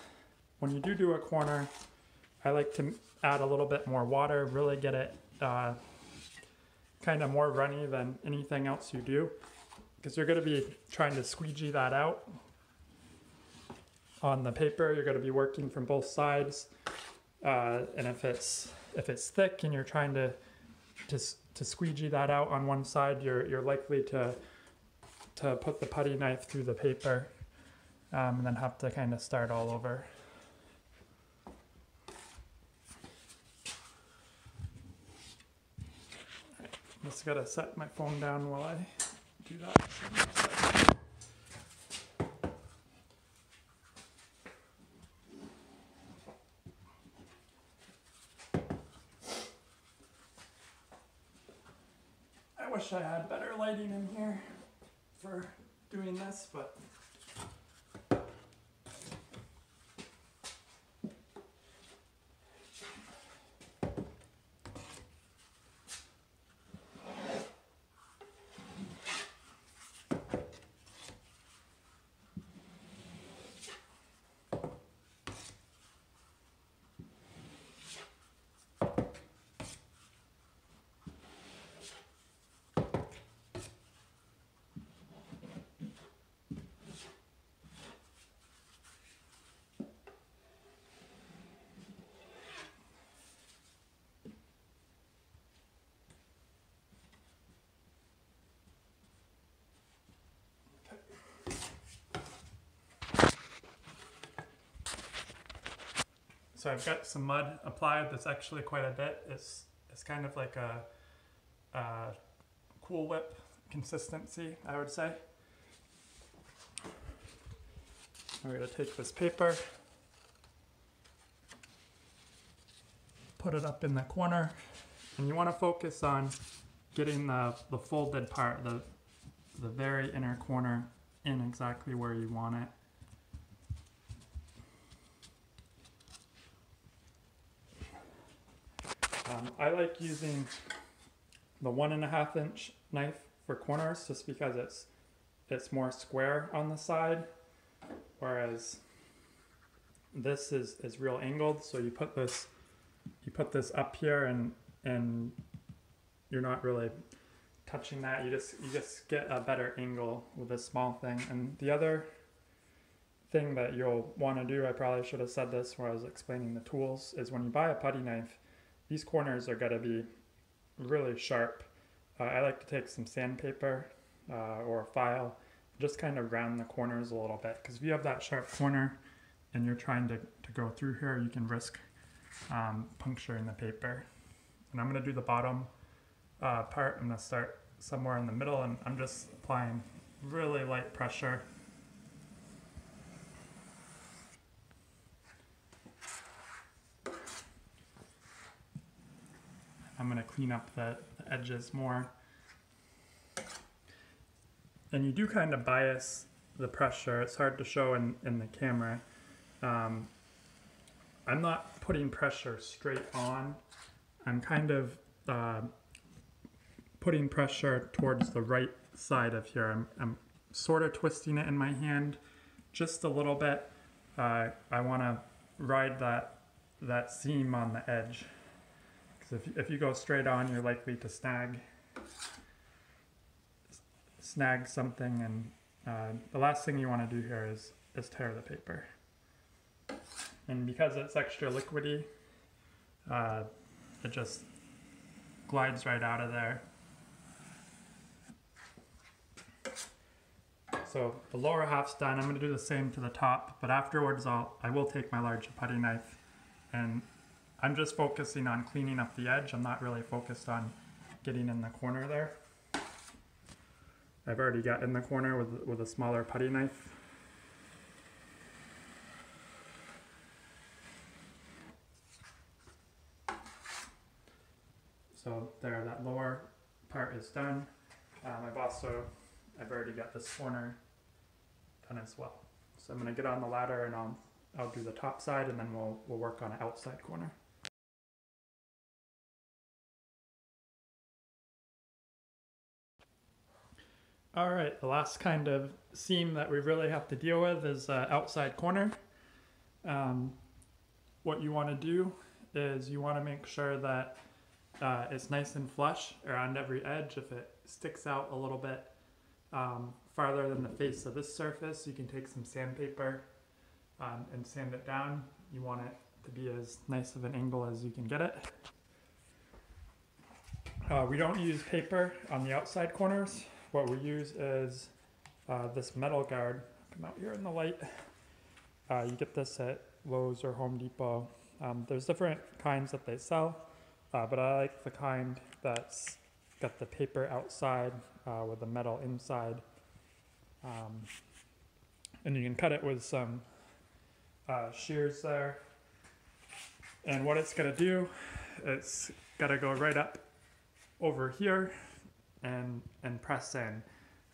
when you do do a corner, I like to add a little bit more water, really get it uh, kind of more runny than anything else you do because you're going to be trying to squeegee that out on the paper. You're going to be working from both sides. Uh, and if it's if it's thick and you're trying to to to squeegee that out on one side, you're you're likely to to put the putty knife through the paper um, and then have to kind of start all over. Just gotta set my phone down while I do that. I wish I had better lighting in here for doing this, but So I've got some mud applied. That's actually quite a bit. It's it's kind of like a, a Cool Whip consistency, I would say. We're gonna take this paper, put it up in the corner, and you want to focus on getting the, the folded part, the the very inner corner, in exactly where you want it. Um, I like using the one and a half inch knife for corners just because it's it's more square on the side, whereas this is, is real angled. So you put this you put this up here and and you're not really touching that. You just you just get a better angle with this small thing. And the other thing that you'll want to do, I probably should have said this when I was explaining the tools, is when you buy a putty knife, these corners are going to be really sharp. Uh, I like to take some sandpaper uh, or a file, just kind of round the corners a little bit. Because if you have that sharp corner and you're trying to, to go through here, you can risk um, puncturing the paper. And I'm going to do the bottom uh, part. I'm going to start somewhere in the middle and I'm just applying really light pressure I'm going to clean up the, the edges more. And you do kind of bias the pressure. It's hard to show in, in the camera. Um, I'm not putting pressure straight on. I'm kind of uh, putting pressure towards the right side of here. I'm, I'm sort of twisting it in my hand just a little bit. Uh, I want to ride that that seam on the edge if, if you go straight on, you're likely to snag snag something, and uh, the last thing you want to do here is is tear the paper. And because it's extra liquidy, uh, it just glides right out of there. So the lower half's done. I'm going to do the same to the top, but afterwards I'll, I will take my large putty knife and I'm just focusing on cleaning up the edge. I'm not really focused on getting in the corner there. I've already got in the corner with, with a smaller putty knife. So there, that lower part is done. Um, I've also, I've already got this corner done as well. So I'm gonna get on the ladder and I'll, I'll do the top side and then we'll, we'll work on an outside corner. All right, the last kind of seam that we really have to deal with is uh, outside corner. Um, what you want to do is you want to make sure that uh, it's nice and flush around every edge. If it sticks out a little bit um, farther than the face of this surface, you can take some sandpaper um, and sand it down. You want it to be as nice of an angle as you can get it. Uh, we don't use paper on the outside corners what we use is uh, this metal guard. Come out here in the light. Uh, you get this at Lowe's or Home Depot. Um, there's different kinds that they sell, uh, but I like the kind that's got the paper outside uh, with the metal inside. Um, and you can cut it with some uh, shears there. And what it's gonna do, it's gotta go right up over here and, and press in.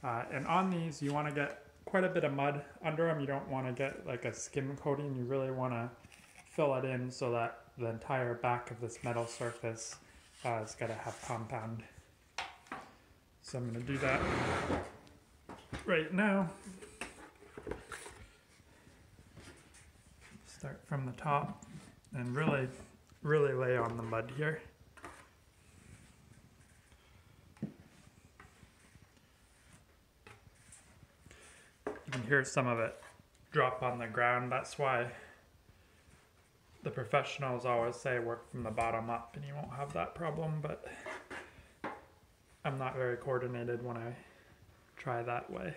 Uh, and on these, you want to get quite a bit of mud under them. You don't want to get like a skim coating. You really want to fill it in so that the entire back of this metal surface uh, is going to have compound. So I'm going to do that right now. Start from the top and really, really lay on the mud here. Can hear some of it drop on the ground. That's why the professionals always say work from the bottom up and you won't have that problem, but I'm not very coordinated when I try that way.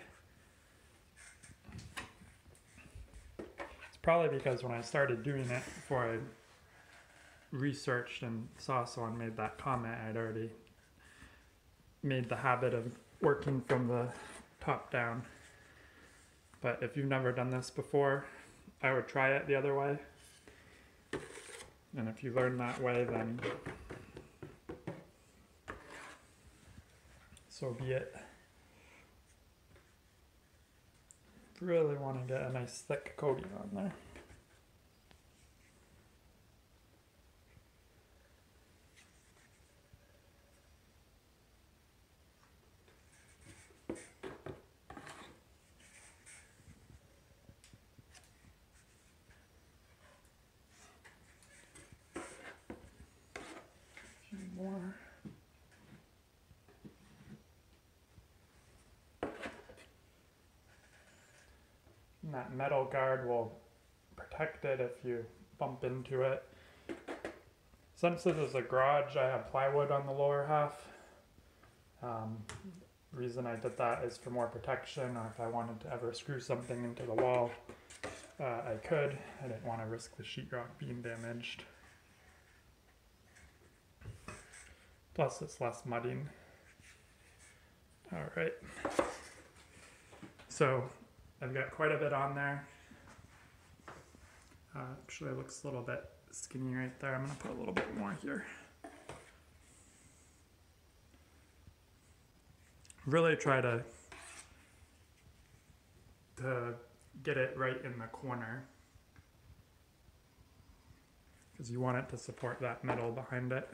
It's probably because when I started doing it before I researched and saw someone made that comment, I'd already made the habit of working from the top down. But if you've never done this before, I would try it the other way. And if you learn that way, then so be it. Really want to get a nice thick coating on there. More. And that metal guard will protect it if you bump into it. Since this is a garage, I have plywood on the lower half. Um, reason I did that is for more protection, or if I wanted to ever screw something into the wall, uh, I could. I didn't want to risk the sheetrock being damaged. Plus it's less mudding. All right. So I've got quite a bit on there. Uh, actually, it looks a little bit skinny right there. I'm to put a little bit more here. Really try to to get it right in the corner. because you want it to support that metal behind it.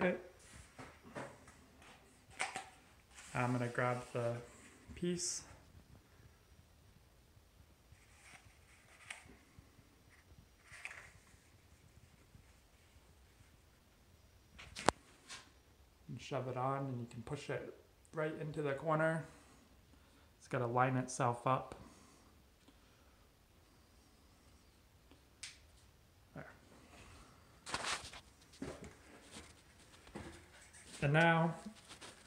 Okay. I'm gonna grab the piece. And shove it on and you can push it right into the corner. It's gotta line itself up. And now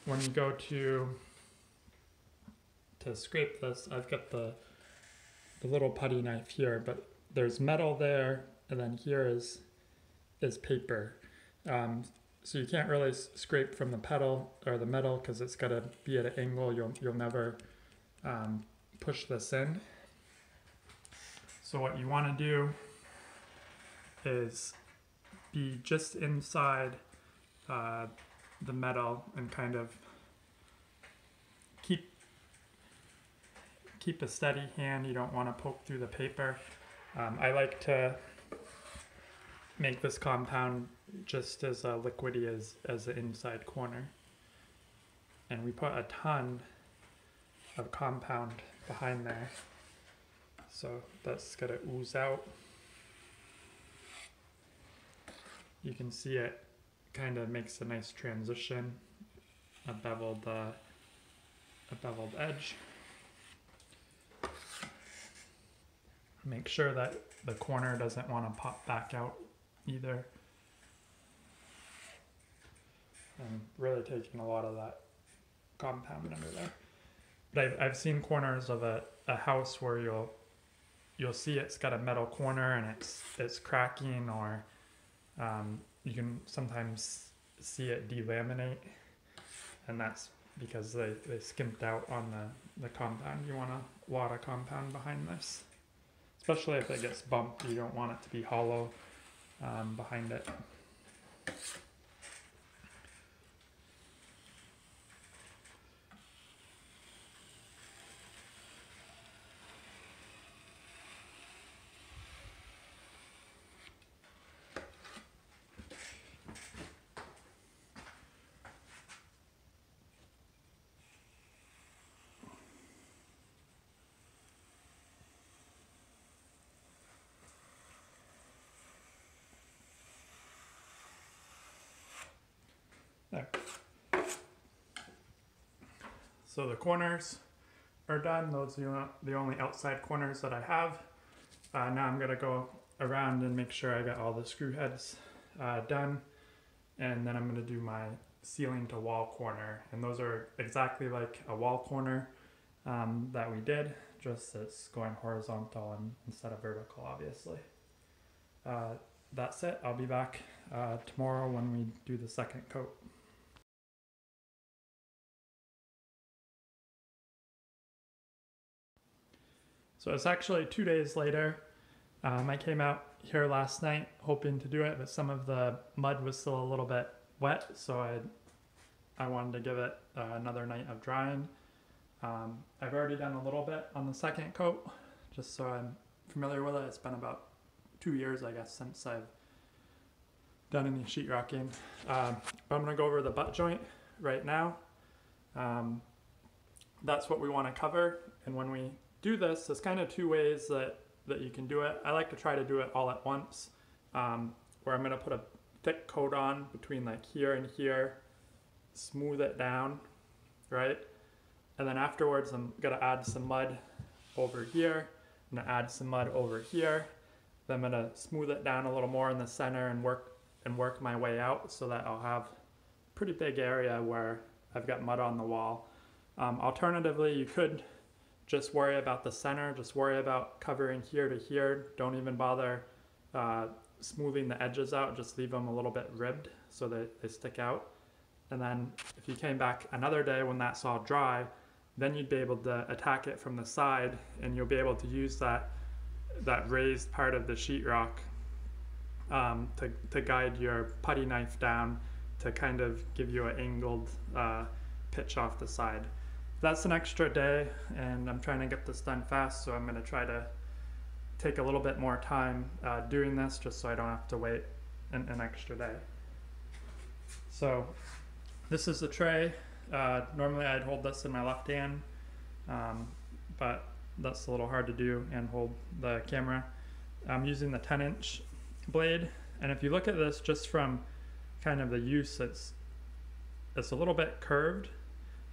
when you go to to scrape this, I've got the the little putty knife here, but there's metal there, and then here is is paper. Um, so you can't really scrape from the pedal or the metal because it's got to be at an angle. You'll you'll never um, push this in. So what you want to do is be just inside uh, the metal and kind of keep keep a steady hand. You don't want to poke through the paper. Um, I like to make this compound just as uh, liquidy as as the inside corner. And we put a ton of compound behind there, so that's gonna ooze out. You can see it kind of makes a nice transition, a beveled, uh, a beveled edge. Make sure that the corner doesn't want to pop back out either. And really taking a lot of that compound under there. But I've, I've seen corners of a, a house where you'll you'll see it's got a metal corner and it's it's cracking or um, you can sometimes see it delaminate and that's because they, they skimped out on the, the compound. You want a lot of compound behind this. Especially if it gets bumped, you don't want it to be hollow um, behind it. So the corners are done. Those are the only outside corners that I have. Uh, now I'm gonna go around and make sure I got all the screw heads uh, done, and then I'm gonna do my ceiling to wall corner. And those are exactly like a wall corner um, that we did, just it's going horizontal and instead of vertical, obviously. Uh, that's it. I'll be back uh, tomorrow when we do the second coat. So it's actually two days later. Um, I came out here last night hoping to do it, but some of the mud was still a little bit wet, so I I wanted to give it uh, another night of drying. Um, I've already done a little bit on the second coat, just so I'm familiar with it. It's been about two years, I guess, since I've done any sheetrocking. Um, but I'm gonna go over the butt joint right now. Um, that's what we want to cover, and when we do this, there's kind of two ways that, that you can do it. I like to try to do it all at once, um, where I'm going to put a thick coat on between like here and here, smooth it down, right? And then afterwards, I'm going to add some mud over here. I'm to add some mud over here. Then I'm going to smooth it down a little more in the center and work and work my way out so that I'll have pretty big area where I've got mud on the wall. Um, alternatively, you could just worry about the center, just worry about covering here to here. Don't even bother uh, smoothing the edges out, just leave them a little bit ribbed so that they stick out. And then if you came back another day when that's all dry, then you'd be able to attack it from the side and you'll be able to use that that raised part of the sheetrock um, to, to guide your putty knife down to kind of give you an angled uh, pitch off the side that's an extra day and I'm trying to get this done fast so I'm going to try to take a little bit more time uh, doing this just so I don't have to wait an, an extra day. So this is the tray. Uh, normally I'd hold this in my left hand, um, but that's a little hard to do and hold the camera. I'm using the 10 inch blade and if you look at this just from kind of the use it's it's a little bit curved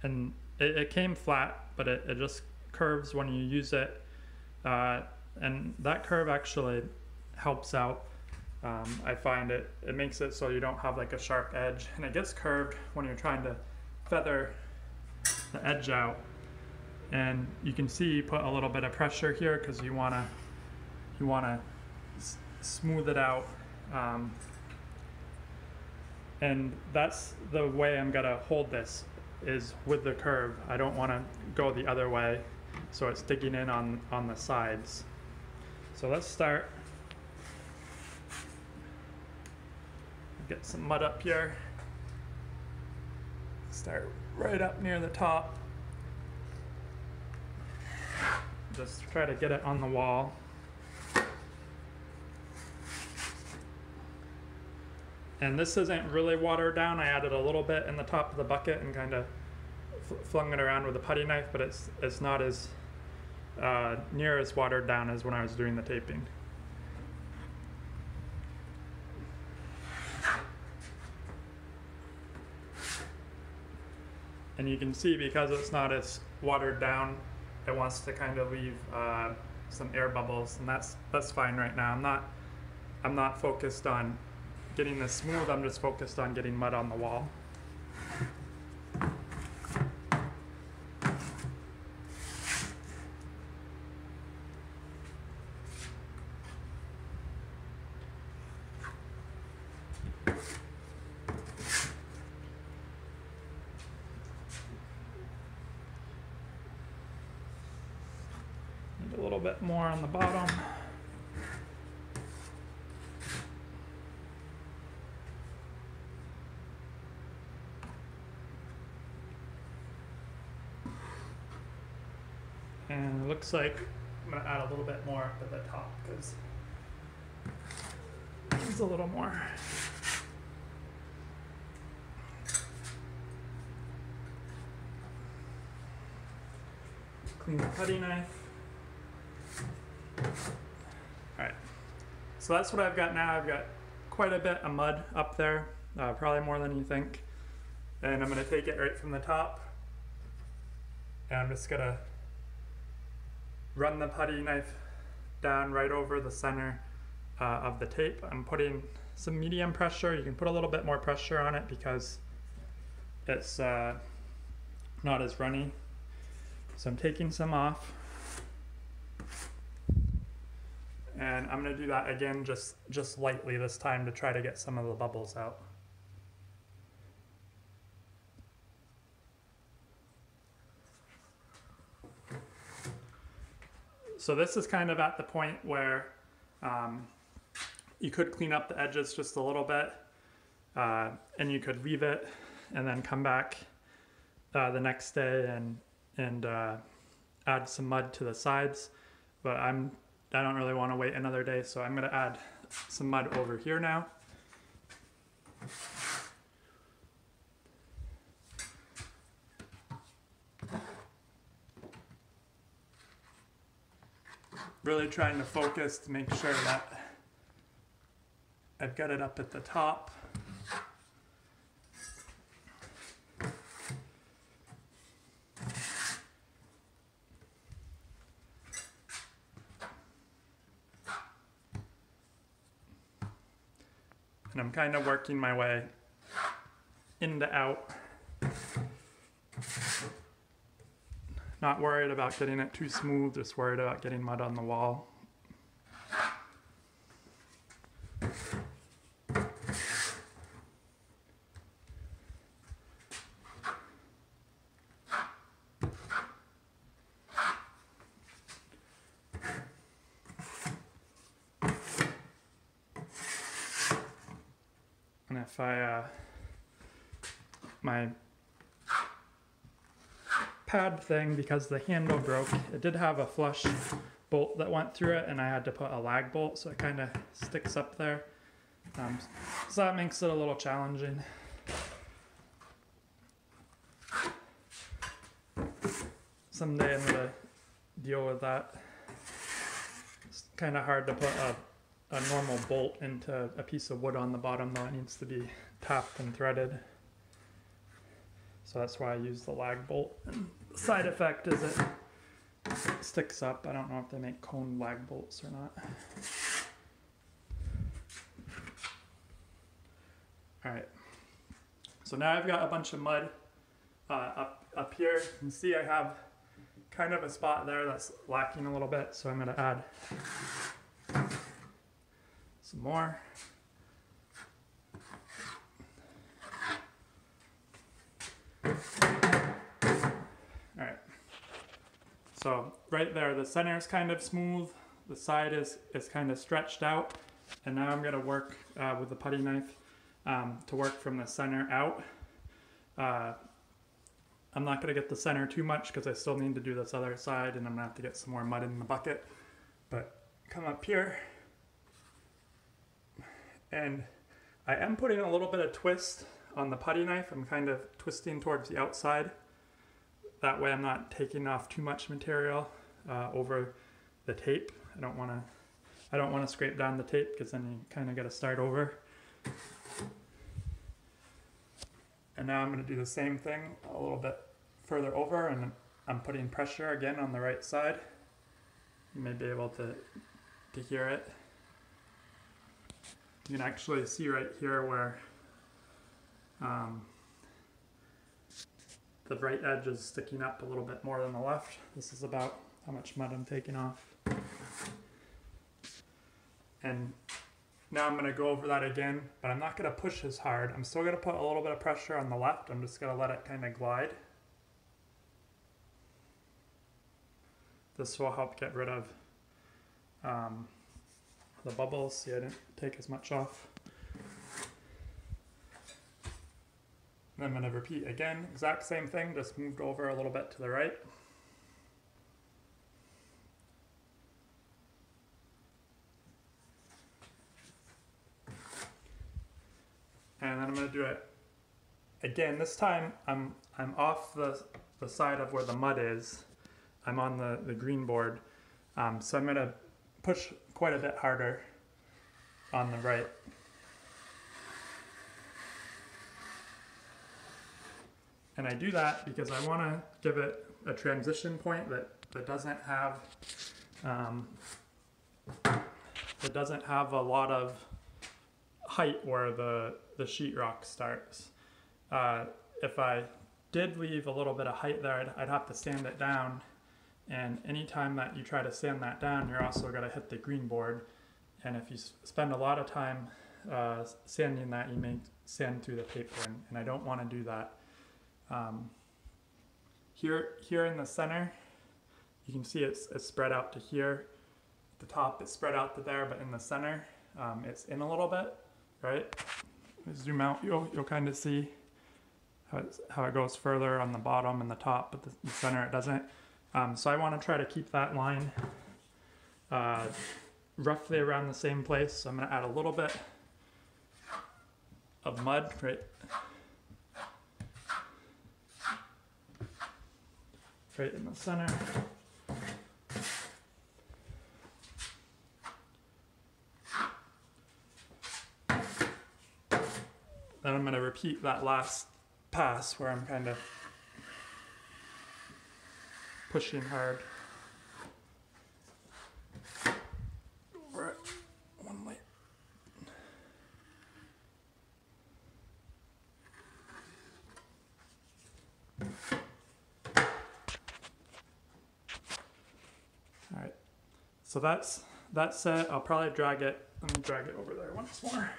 and it, it came flat but it, it just curves when you use it. Uh, and that curve actually helps out. Um, I find it it makes it so you don't have like a sharp edge and it gets curved when you're trying to feather the edge out. And you can see you put a little bit of pressure here because you want to you want to smooth it out. Um, and that's the way I'm gonna hold this is with the curve. I don't want to go the other way so it's digging in on on the sides. So let's start. Get some mud up here. Start right up near the top. Just try to get it on the wall and this isn't really watered down. I added a little bit in the top of the bucket and kind of flung it around with a putty knife but it's it's not as uh, near as watered down as when I was doing the taping. And you can see because it's not as watered down it wants to kind of leave uh, some air bubbles and that's that's fine right now. I'm not I'm not focused on getting this smooth I'm just focused on getting mud on the wall Need a little bit more on the bottom. And it looks like I'm gonna add a little bit more at the top because needs a little more. Clean the putty knife. Alright, so that's what I've got now. I've got quite a bit of mud up there, uh, probably more than you think. And I'm gonna take it right from the top. And I'm just gonna run the putty knife down right over the center uh, of the tape. I'm putting some medium pressure. You can put a little bit more pressure on it because it's uh, not as runny. So I'm taking some off. And I'm gonna do that again just, just lightly this time to try to get some of the bubbles out. So this is kind of at the point where um, you could clean up the edges just a little bit uh, and you could leave it and then come back uh, the next day and and uh, add some mud to the sides. But I'm I don't really want to wait another day so I'm gonna add some mud over here now really trying to focus to make sure that I've got it up at the top. And I'm kind of working my way in to out. Not worried about getting it too smooth, just worried about getting mud on the wall. And if I, uh, my pad thing, because the handle broke, it did have a flush bolt that went through it, and I had to put a lag bolt, so it kind of sticks up there. Um, so that makes it a little challenging. Someday I'm gonna deal with that. It's kind of hard to put a, a normal bolt into a piece of wood on the bottom, though it needs to be tapped and threaded. So that's why I use the lag bolt. And side effect is it sticks up. I don't know if they make cone lag bolts or not. All right. So now I've got a bunch of mud uh, up up here. You can see I have kind of a spot there that's lacking a little bit, so I'm gonna add some more. So right there, the center is kind of smooth. The side is, is kind of stretched out. And now I'm gonna work uh, with the putty knife um, to work from the center out. Uh, I'm not gonna get the center too much because I still need to do this other side and I'm gonna have to get some more mud in the bucket. But come up here and I am putting a little bit of twist on the putty knife. I'm kind of twisting towards the outside. That way I'm not taking off too much material uh, over the tape. I don't want to I don't want to scrape down the tape because then you kind of got to start over. And now I'm going to do the same thing a little bit further over and I'm putting pressure again on the right side. You may be able to, to hear it. You can actually see right here where um, the right edge is sticking up a little bit more than the left. This is about how much mud I'm taking off. And now I'm gonna go over that again, but I'm not gonna push as hard. I'm still gonna put a little bit of pressure on the left. I'm just gonna let it kind of glide. This will help get rid of um, the bubbles. See, I didn't take as much off. And I'm going to repeat again, exact same thing, just moved over a little bit to the right. And then I'm going to do it again. This time I'm, I'm off the, the side of where the mud is. I'm on the, the green board. Um, so I'm going to push quite a bit harder on the right. And I do that because I want to give it a transition point that, that doesn't have um, that doesn't have a lot of height where the, the sheetrock starts. Uh, if I did leave a little bit of height there, I'd, I'd have to sand it down. And anytime that you try to sand that down, you're also going to hit the green board. And if you spend a lot of time uh, sanding that, you may sand through the paper, and, and I don't want to do that. Um, here, here in the center, you can see it's, it's spread out to here. At the top, it's spread out to there, but in the center, um, it's in a little bit, right? Zoom out, you'll, you'll kind of see how, how it goes further on the bottom and the top, but the, the center it doesn't. Um, so I want to try to keep that line uh, roughly around the same place. So I'm going to add a little bit of mud right right in the center. Then I'm going to repeat that last pass where I'm kind of pushing hard. Over it one light. All right, so that's that's it. I'll probably drag it. Let me drag it over there once more.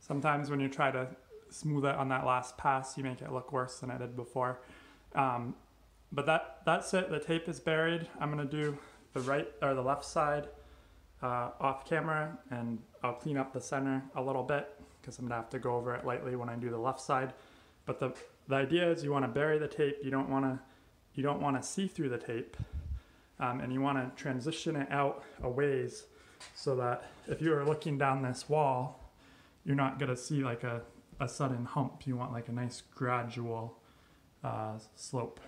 Sometimes when you try to smooth it on that last pass, you make it look worse than it did before. Um, but that that's it. The tape is buried. I'm gonna do the right or the left side uh, off camera, and I'll clean up the center a little bit because I'm gonna have to go over it lightly when I do the left side. But the, the idea is you wanna bury the tape, you don't wanna, you don't wanna see through the tape. Um, and you wanna transition it out a ways so that if you are looking down this wall, you're not gonna see like a, a sudden hump. You want like a nice gradual uh, slope.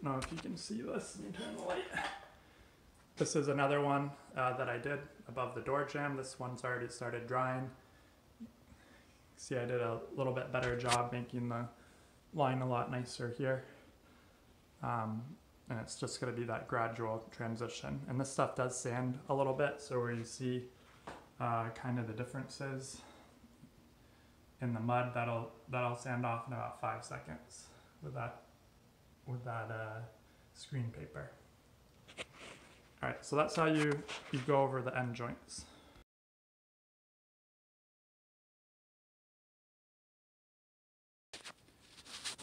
Now, if you can see this, me turn the light. This is another one uh, that I did above the door jamb. This one's already started drying. See, I did a little bit better job making the line a lot nicer here. Um, and it's just going to be that gradual transition. And this stuff does sand a little bit, so where you see uh, kind of the differences in the mud, that'll that'll sand off in about five seconds with that with that uh, screen paper. All right, so that's how you, you go over the end joints.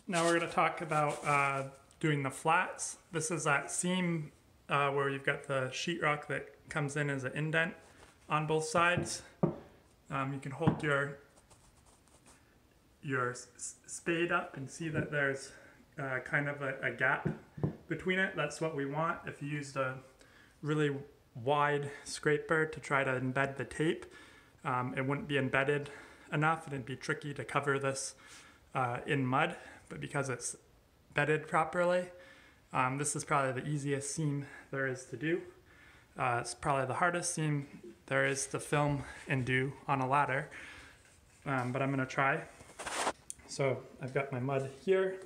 Now we're going to talk about uh, doing the flats. This is that seam uh, where you've got the sheetrock that comes in as an indent on both sides. Um, you can hold your your spade up and see that there's uh, kind of a, a, gap between it. That's what we want. If you used a really wide scraper to try to embed the tape, um, it wouldn't be embedded enough and it'd be tricky to cover this uh, in mud. But because it's bedded properly, um, this is probably the easiest seam there is to do. Uh, it's probably the hardest seam there is to film and do on a ladder, um, but I'm gonna try. So I've got my mud here.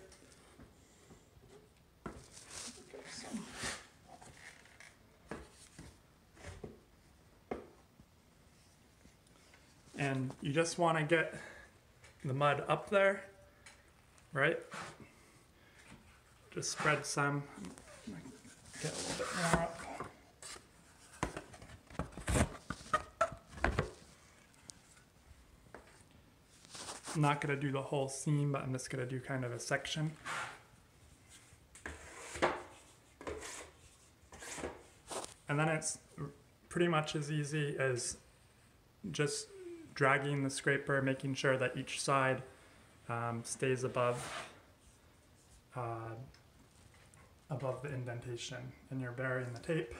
And you just want to get the mud up there, right? Just spread some, get a little bit more up. I'm not going to do the whole seam, but I'm just going to do kind of a section. And then it's pretty much as easy as just dragging the scraper, making sure that each side um, stays above uh, above the indentation and you're burying the tape.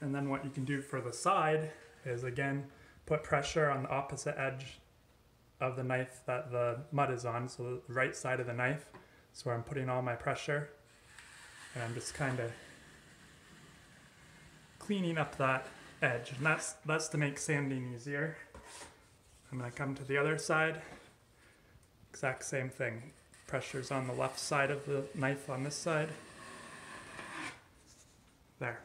And then what you can do for the side is again, put pressure on the opposite edge of the knife that the mud is on, so the right side of the knife. So I'm putting all my pressure and I'm just kind of cleaning up that edge, and that's, that's to make sanding easier. I'm gonna come to the other side, exact same thing. Pressure's on the left side of the knife on this side. There.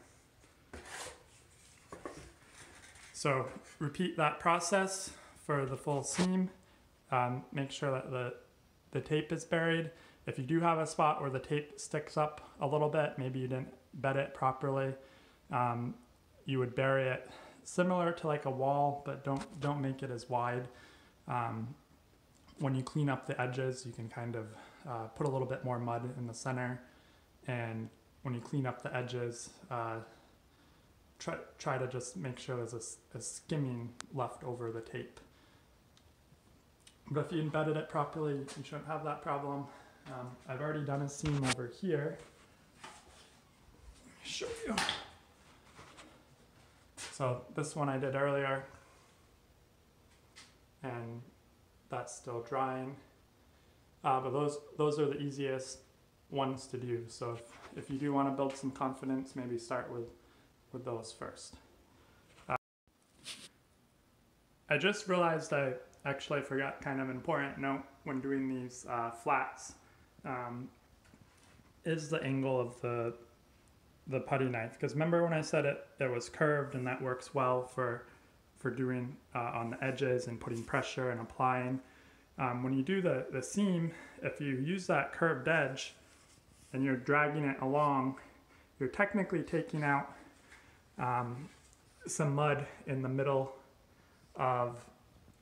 So repeat that process for the full seam. Um, make sure that the, the tape is buried. If you do have a spot where the tape sticks up a little bit, maybe you didn't bed it properly, um, you would bury it similar to like a wall, but don't don't make it as wide. Um, when you clean up the edges, you can kind of uh, put a little bit more mud in the center, and when you clean up the edges, uh, try try to just make sure there's a, a, skimming left over the tape. But if you embedded it properly, you shouldn't have that problem. Um, I've already done a seam over here. show you. So this one I did earlier, and that's still drying. Uh, but those those are the easiest ones to do. So if, if you do want to build some confidence, maybe start with with those first. Uh, I just realized I actually forgot kind of an important note when doing these uh, flats um, is the angle of the the putty knife because remember when I said it it was curved and that works well for for doing uh, on the edges and putting pressure and applying. Um, when you do the, the seam, if you use that curved edge and you're dragging it along, you're technically taking out um, some mud in the middle of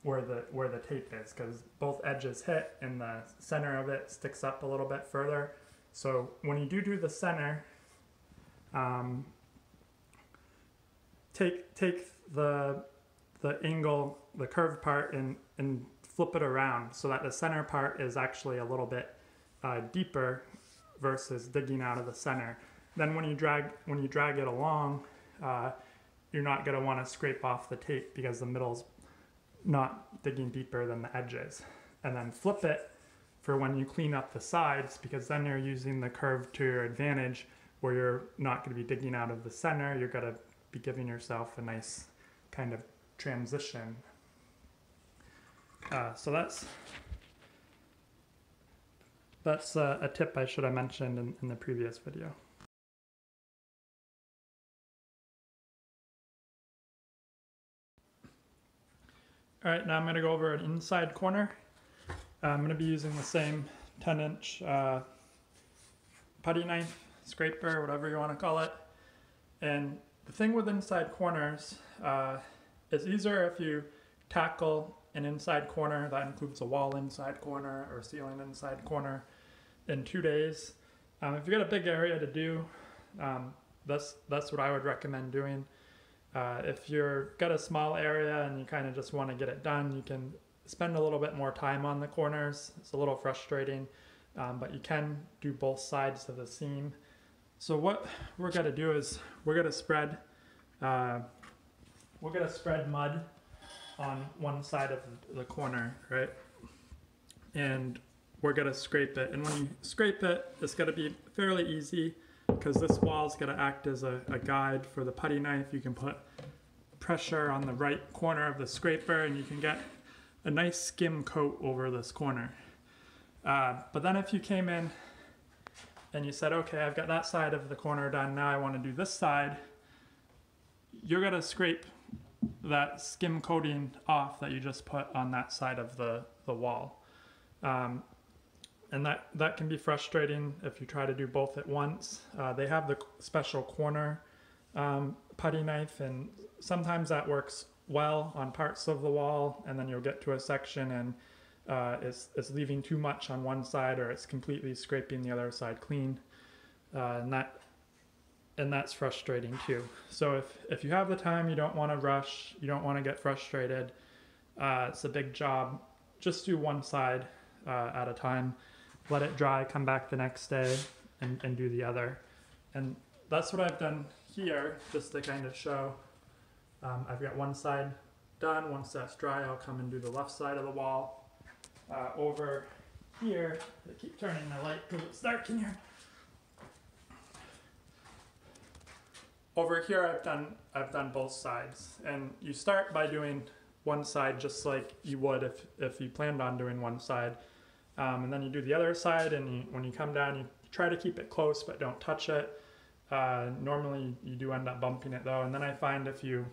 where the where the tape is because both edges hit and the center of it sticks up a little bit further. So when you do do the center, um, take take the the angle, the curved part, and and flip it around so that the center part is actually a little bit uh, deeper versus digging out of the center. Then when you drag when you drag it along, uh, you're not going to want to scrape off the tape because the middle's not digging deeper than the edges. And then flip it for when you clean up the sides because then you're using the curve to your advantage where you're not going to be digging out of the center. You're going to be giving yourself a nice kind of transition. Uh, so that's that's uh, a tip I should have mentioned in, in the previous video. All right, now I'm gonna go over an inside corner. Uh, I'm gonna be using the same 10 inch uh, putty knife, scraper, whatever you wanna call it. And the thing with inside corners uh, is easier if you tackle an inside corner, that includes a wall inside corner or ceiling inside corner, in two days. Um, if you got a big area to do, um, that's that's what I would recommend doing. Uh, if you're got a small area and you kind of just want to get it done, you can spend a little bit more time on the corners. It's a little frustrating, um, but you can do both sides of the seam. So what we're gonna do is we're gonna spread uh, we're gonna spread mud on one side of the corner, right? And we're gonna scrape it. And when you scrape it, it's gonna be fairly easy because this wall is gonna act as a, a guide for the putty knife. You can put pressure on the right corner of the scraper and you can get a nice skim coat over this corner. Uh, but then if you came in and you said, okay, I've got that side of the corner done, now I wanna do this side, you're gonna scrape that skim coating off that you just put on that side of the, the wall. Um, and that, that can be frustrating if you try to do both at once. Uh, they have the special corner um, putty knife and sometimes that works well on parts of the wall and then you'll get to a section and uh, it's, it's leaving too much on one side or it's completely scraping the other side clean. Uh, and that and that's frustrating too. So if, if you have the time, you don't want to rush, you don't want to get frustrated, uh, it's a big job, just do one side uh, at a time, let it dry, come back the next day and, and do the other. And that's what I've done here, just to kind of show. Um, I've got one side done, once that's dry, I'll come and do the left side of the wall. Uh, over here, I keep turning the light because it's dark in here. over here I've done I've done both sides. And you start by doing one side just like you would if, if you planned on doing one side. Um, and then you do the other side and you, when you come down you try to keep it close but don't touch it. Uh, normally you do end up bumping it though. And then I find if you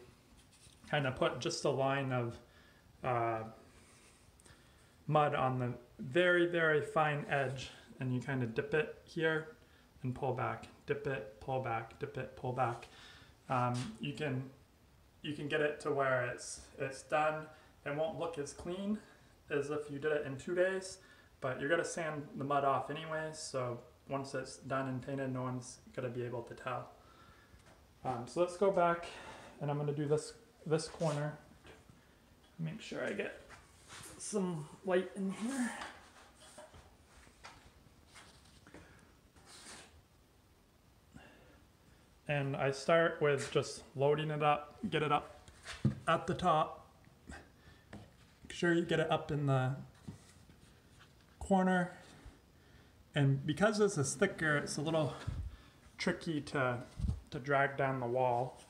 kind of put just a line of uh, mud on the very very fine edge and you kind of dip it here and pull back dip it, pull back, dip it, pull back. Um, you can you can get it to where it's it's done. It won't look as clean as if you did it in two days, but you're gonna sand the mud off anyways. So once it's done and painted, no one's gonna be able to tell. Um, so let's go back, and I'm gonna do this this corner. Make sure I get some light in here. And I start with just loading it up, get it up at the top. Make sure you get it up in the corner. And because this is thicker, it's a little tricky to, to drag down the wall.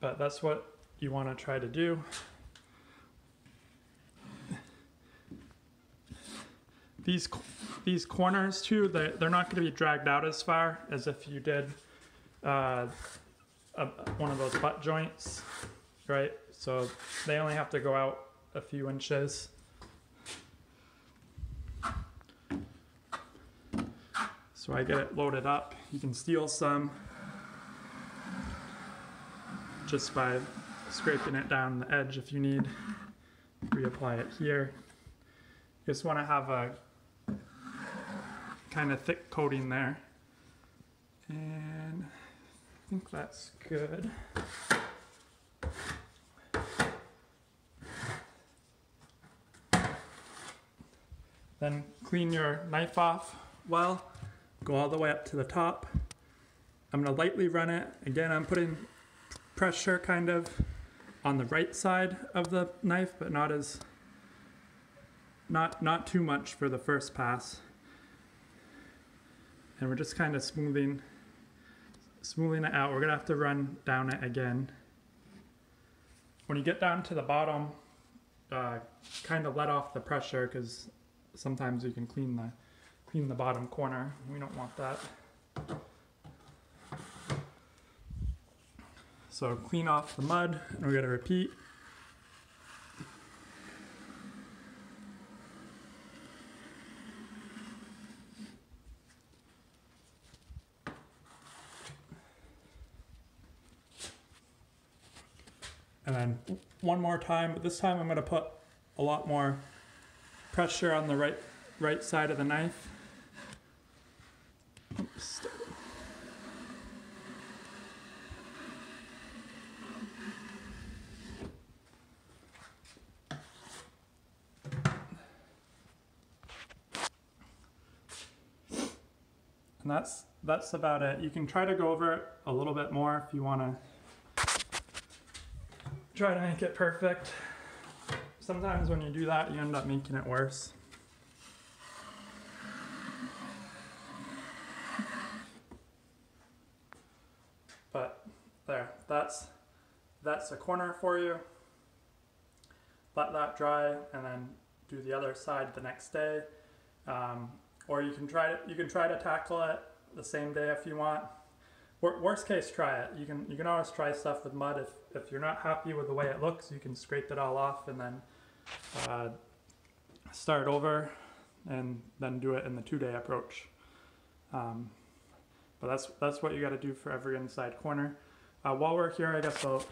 But that's what you want to try to do. These these corners too, they, they're not going to be dragged out as far as if you did uh, a, one of those butt joints, right? So they only have to go out a few inches. So I get it loaded up. You can steal some just by scraping it down the edge if you need. Reapply it here. You just want to have a kind of thick coating there. And I think that's good. Then clean your knife off well. Go all the way up to the top. I'm gonna lightly run it. Again, I'm putting pressure kind of on the right side of the knife, but not as not not too much for the first pass. And we're just kind of smoothing smoothing it out. We're gonna have to run down it again. When you get down to the bottom, uh, kind of let off the pressure because sometimes you can clean the clean the bottom corner. We don't want that. So clean off the mud, and we're gonna repeat. And then one more time, but this time I'm gonna put a lot more pressure on the right right side of the knife. Oops. And that's about it. You can try to go over it a little bit more if you want to try to make it perfect. Sometimes when you do that, you end up making it worse. But there, that's that's a corner for you. Let that dry and then do the other side the next day. Um, or you can try to, you can try to tackle it the same day if you want. Worst case, try it. You can you can always try stuff with mud. If if you're not happy with the way it looks, you can scrape it all off and then uh, start over, and then do it in the two day approach. Um, but that's that's what you got to do for every inside corner. Uh, while we're here, I guess I'll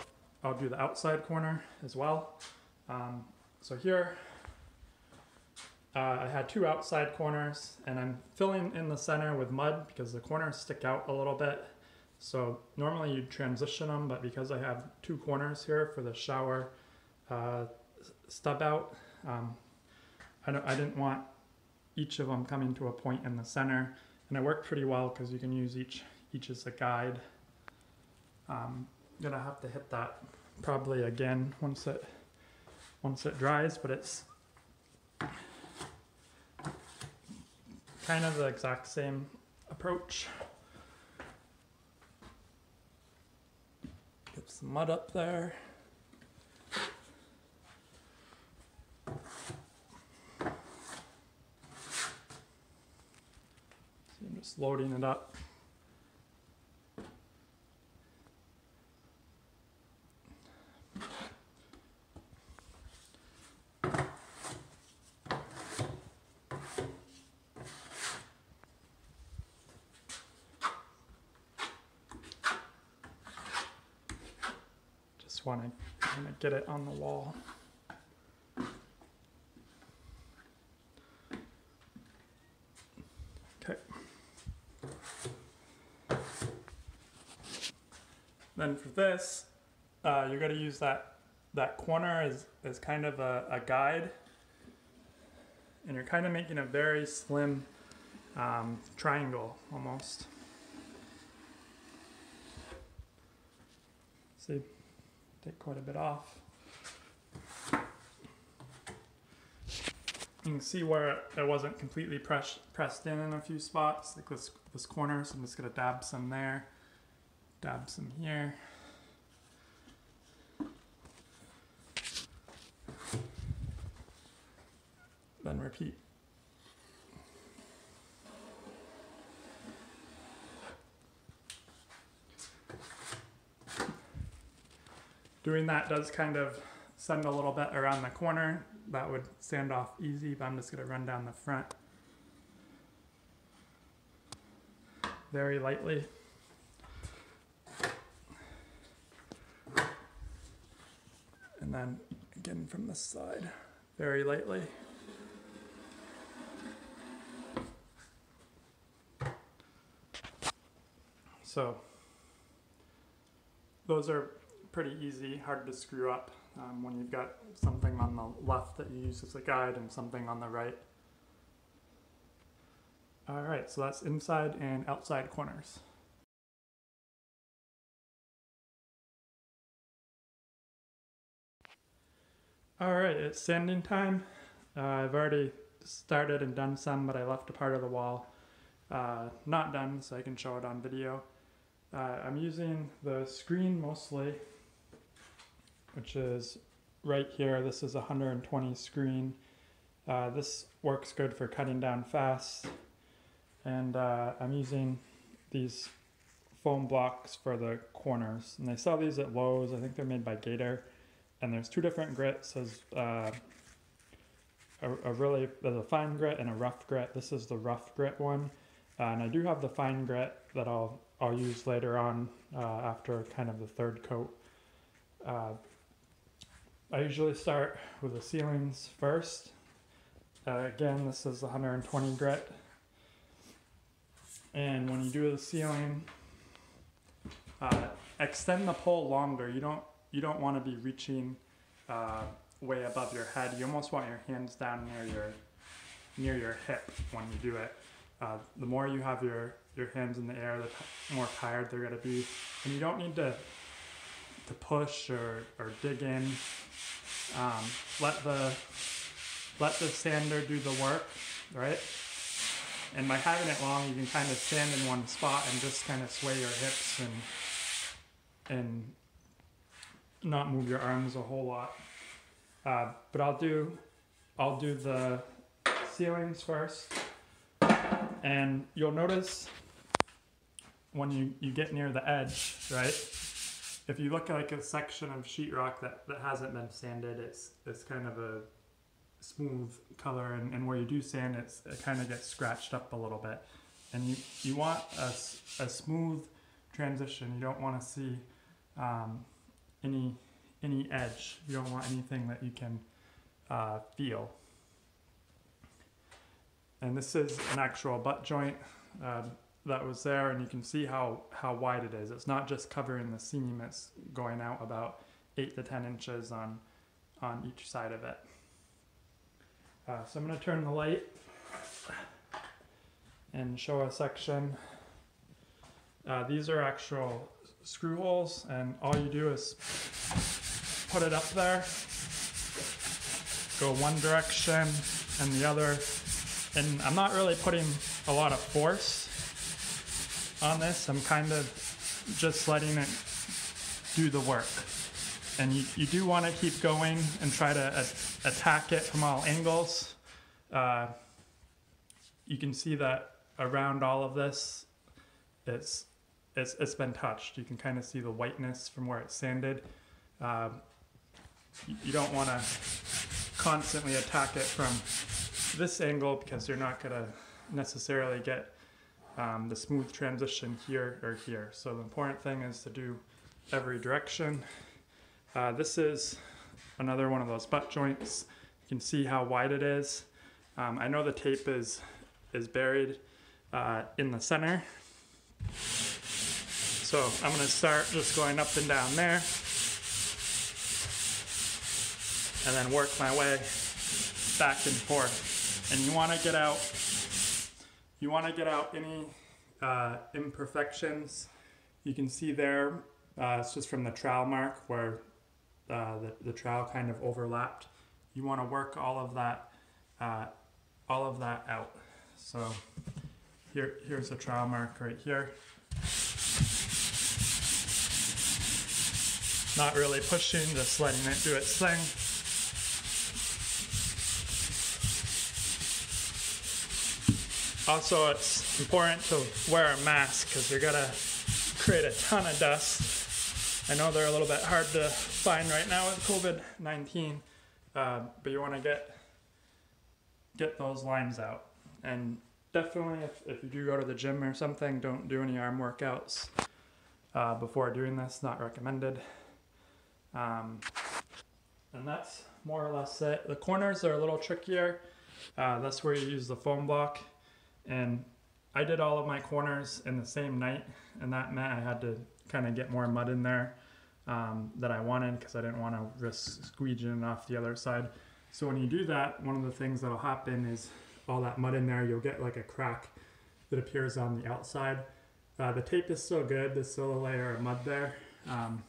I'll do the outside corner as well. Um, so here, uh, I had two outside corners, and I'm filling in the center with mud because the corners stick out a little bit. So normally you'd transition them, but because I have two corners here for the shower uh, stub out, um, I, don't, I didn't want each of them coming to a point in the center, and it worked pretty well because you can use each each as a guide. Um, I'm gonna have to hit that probably again once it once it dries, but it's kind of the exact same approach. Get some mud up there. So I'm just loading it up. Just want to kind of get it on the wall. Okay. Then for this, uh, you're going to use that that corner as, as kind of a, a guide. And you're kind of making a very slim um, triangle almost. See, take quite a bit off. You can see where it wasn't completely press, pressed in in a few spots, like this, this corner, so I'm just gonna dab some there, dab some here. Then repeat. Doing that does kind of send a little bit around the corner. That would sand off easy, but I'm just gonna run down the front very lightly. And then again from this side, very lightly. So those are pretty easy, hard to screw up um, when you've got something on the left that you use as a guide and something on the right. All right, so that's inside and outside corners. All right, it's sanding time. Uh, I've already started and done some, but I left a part of the wall uh, not done so I can show it on video. Uh, I'm using the screen mostly, which is right here. This is a 120 screen. Uh, this works good for cutting down fast. And uh, I'm using these foam blocks for the corners. And they sell these at Lowe's. I think they're made by Gator. And there's two different grits. There's uh, a, a really, there's a fine grit and a rough grit. This is the rough grit one. Uh, and I do have the fine grit that I'll, I'll use later on uh, after kind of the third coat. I usually start with the ceilings first. Uh, again, this is 120 grit. And when you do the ceiling, uh, extend the pole longer. You don't you don't want to be reaching uh, way above your head. You almost want your hands down near your near your hip when you do it. Uh, the more you have your your hands in the air, the more tired they're gonna be, and you don't need to to push or, or dig in. Um, let the let the sander do the work, right? And by having it long, you can kind of stand in one spot and just kind of sway your hips and and not move your arms a whole lot. Uh, but I'll do I'll do the ceilings first. And you'll notice when you, you get near the edge, right? If you look at like a section of sheetrock that, that hasn't been sanded, it's it's kind of a smooth color, and, and where you do sand, it's, it kind of gets scratched up a little bit. And you, you want a, a smooth transition. You don't want to see um, any any edge. You don't want anything that you can uh, feel. And this is an actual butt joint uh, that was there, and you can see how, how wide it is. It's not just covering the seam, it's going out about 8 to 10 inches on, on each side of it. Uh, so I'm going to turn the light and show a section. Uh, these are actual screw holes, and all you do is put it up there, go one direction and the other and I'm not really putting a lot of force on this. I'm kind of just letting it do the work. And you, you do want to keep going and try to a- attack it from all angles. Uh, you can see that around all of this, it's, it's, it's been touched. You can kind of see the whiteness from where it's sanded. Uh, you, you don't want to constantly attack it from this angle because you're not going to necessarily get um, the smooth transition here or here. So the important thing is to do every direction. Uh, this is another one of those butt joints. You can see how wide it is. Um, I know the tape is is buried uh, in the center. So I'm going to start just going up and down there and then work my way back and forth and you want to get out you want to get out any uh, imperfections you can see there uh, it's just from the trowel mark where uh, the, the trowel kind of overlapped. You want to work all of that uh, all of that out. So here here's a trowel mark right here. Not really pushing just letting it do its thing Also, it's important to wear a mask because you're gonna create a ton of dust. I know they're a little bit hard to find right now with COVID-19, uh, but you want to get get those lines out. And definitely, if, if you do go to the gym or something, don't do any arm workouts uh, before doing this. Not recommended. Um, and that's more or less it. The corners are a little trickier. Uh, that's where you use the foam block. And I did all of my corners in the same night, and that meant I had to kind of get more mud in there. um, that I wanted because I didn't want to risk squeegeing off the other side. So when you do that, one of the things that'll happen is all that mud in there, you'll get like a crack that appears on the outside. Uh, the tape is still good, there's still a layer of mud there. Um,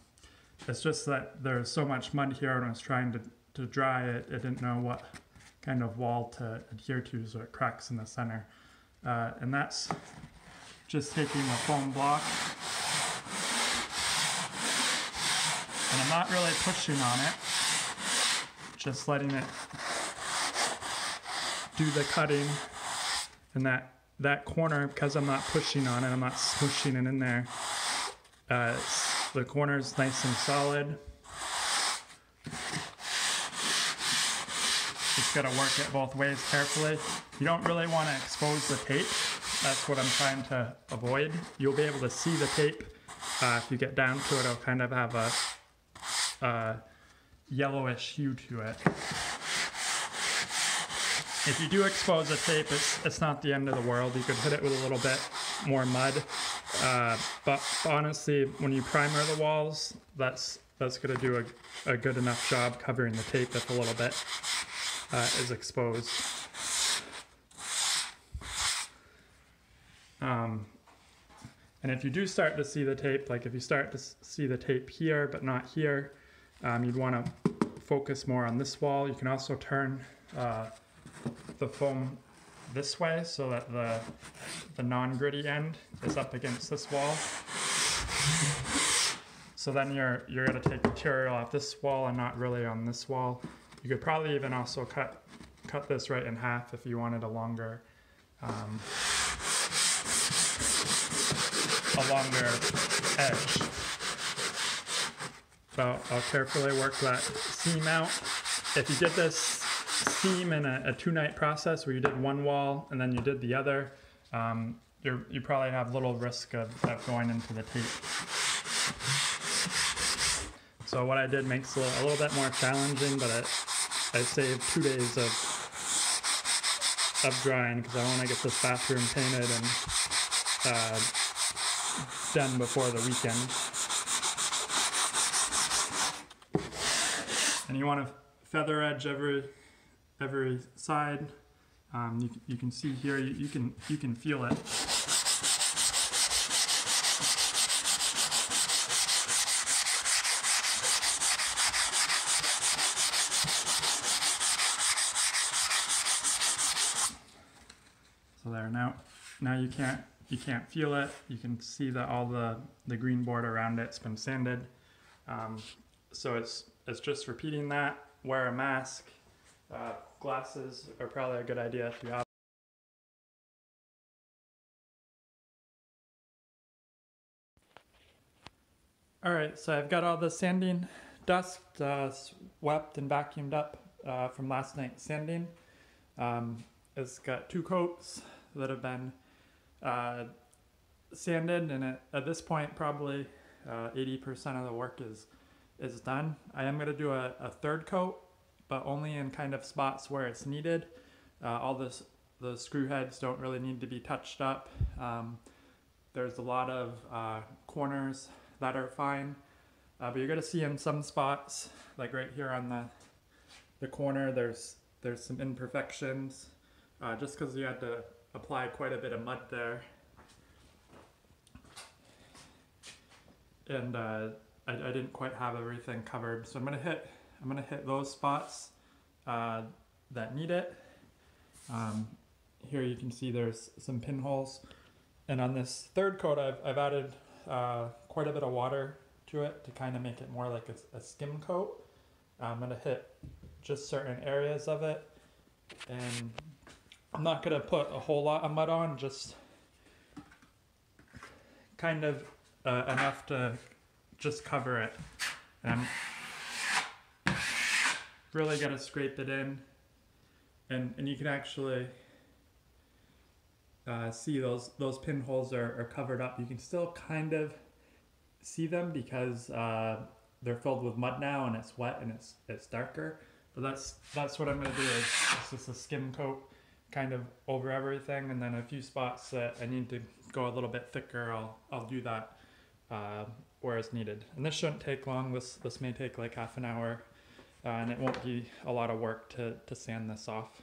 it's just that there's so much mud here and I was trying to, to dry it, I didn't know what kind of wall to adhere to so it cracks in the center. Uh, and that's just taking a foam block. And I'm not really pushing on it just letting it do the cutting and that that corner because I'm not pushing on it I'm not smushing it in there. Uh, the corner is nice and solid gotta work it both ways carefully you don't really want to expose the tape that's what I'm trying to avoid you'll be able to see the tape uh, if you get down to it it'll kind of have a uh, yellowish hue to it. If you do expose the tape, it's, it's not the end of the world. You could hit it with a little bit more mud. Uh, but honestly, when you primer the walls, that's that's going to do a, a good enough job covering the tape if a little bit uh, is exposed. Um, and if you do start to see the tape, like if you start to see the tape here but not here, um, you'd want to focus more on this wall. You can also turn uh, the foam this way so that the, the non-gritty end is up against this wall. So then you're, you're going to take material off this wall and not really on this wall. You could probably even also cut, cut this right in half if you wanted a longer, um, a longer edge. So I'll carefully work that seam out. If you did this seam in a, a two night process where you did one wall and then you did the other, um, you probably have little risk of, of going into the tape. So what I did makes it a little bit more challenging, but it, I saved two days of of drying because I want to get this bathroom painted and uh, done before the weekend. and you want to feather edge every every side. Um, you, you can see here, you, you can you can feel it. So there now you can't you can't feel it. You can see that all the the green board around it's been sanded. Um, so it's it's just repeating that. Wear a mask. Uh, glasses are probably a good idea if you have. Alright, so I've got all the sanding dust uh, swept and vacuumed up uh, from last night's sanding. Um, it's got two coats that have been uh, sanded and at, at, this point probably 80% uh, of the work is is done. I am going to do a, a, third coat, but only in kind of spots where it's needed. Uh, all this, the screw heads don't really need to be touched up. Um, there's a lot of uh, corners that are fine, uh, but you're going to see in some spots, like right here on the, the corner, there's, there's some imperfections, uh, just because you had to apply quite a bit of mud there. And uh, I, I didn't quite have everything covered. So I'm gonna hit, I'm gonna hit those spots uh, that need it. Um, here you can see there's some pinholes. And on this third coat, I've, I've added uh, quite a bit of water to it to kind of make it more like a, a skim coat. I'm gonna hit just certain areas of it. And I'm not gonna put a whole lot of mud on, just kind of uh, enough to just cover it. And I'm really gonna scrape it in. And, and you can actually uh, see those, those pinholes are, are covered up. You can still kind of see them because uh, they're filled with mud now and it's wet and it's, it's darker. But that's, that's what I'm gonna do is it's just a skim coat kind of over everything and then a few spots that I need to go a little bit thicker, I'll, I'll do that uh, where it's needed. And this shouldn't take long. This this may take like half an hour, uh, and it won't be a lot of work to to sand this off.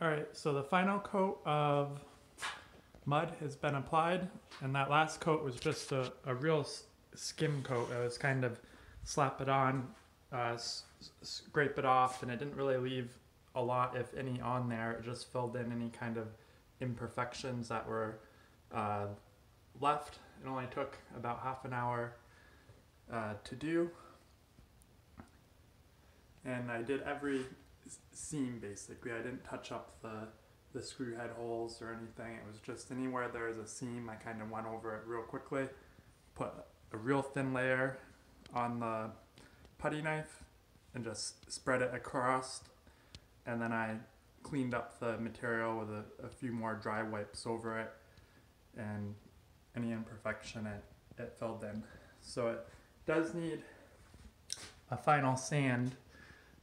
All right, so the final coat of mud has been applied, and that last coat was just a, a real skim coat. It was kind of slap it on, uh, s- scrape it off, and it didn't really leave a lot, if any, on there. It just filled in any kind of imperfections that were uh, left. It only took about half an hour uh, to do. And I did every seam basically. I didn't touch up the the screw head holes or anything. It was just anywhere there was a seam, I kind of went over it real quickly, put a real thin layer on the putty knife, and just spread it across. And then I cleaned up the material with a, a few more dry wipes over it, and any imperfection it, it filled in. So it does need a final sand.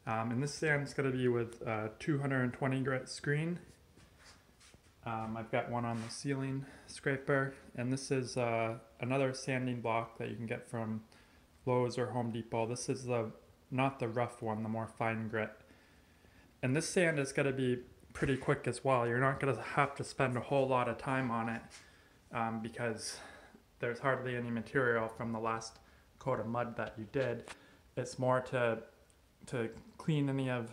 Um, and this sand's going to be with uh, 220 grit screen. Um, I've got one on the ceiling scraper, and this is uh, another sanding block that you can get from Lowe's or Home Depot. This is the not the rough one, the more fine grit. And this sand is going to be pretty quick as well. You're not going to have to spend a whole lot of time on it um, because there's hardly any material from the last coat of mud that you did. It's more to to clean any of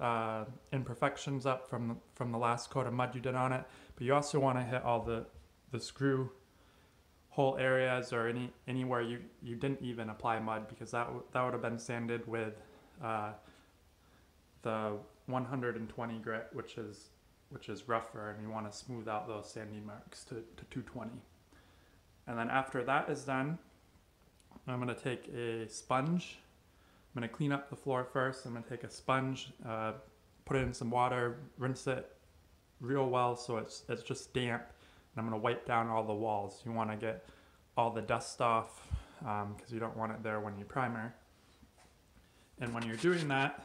uh, imperfections up from the, from the last coat of mud you did on it. But you also want to hit all the the screw hole areas or any anywhere you, you didn't even apply mud because that that would have been sanded with uh, the 120 grit, which is which is rougher, and you want to smooth out those sanding marks to, to 220. And then after that is done, I'm going to take a sponge. I'm to clean up the floor first. I'm to take a sponge, uh, put it in some water, rinse it real well so it's, it's just damp. And I'm to wipe down all the walls. You want to get all the dust off because you don't want it there when you primer. And when you're doing that,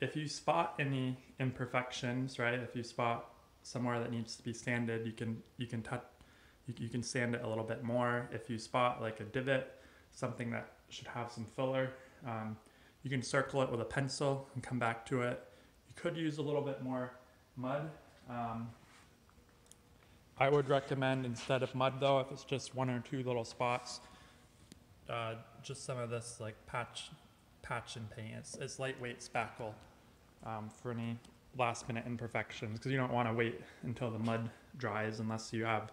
if you spot any imperfections, right? If you spot somewhere that needs to be sanded, you can you can touch you, you can sand it a little bit more. If you spot like a divot, something that should have some filler, um, you can circle it with a pencil and come back to it. You could use a little bit more mud. Um, I would recommend instead of mud though, if it's just one or two little spots, uh, just some of this like patch, patch and paint. It's, it's lightweight spackle um, for any last minute imperfections because you don't want to wait until the mud dries unless you have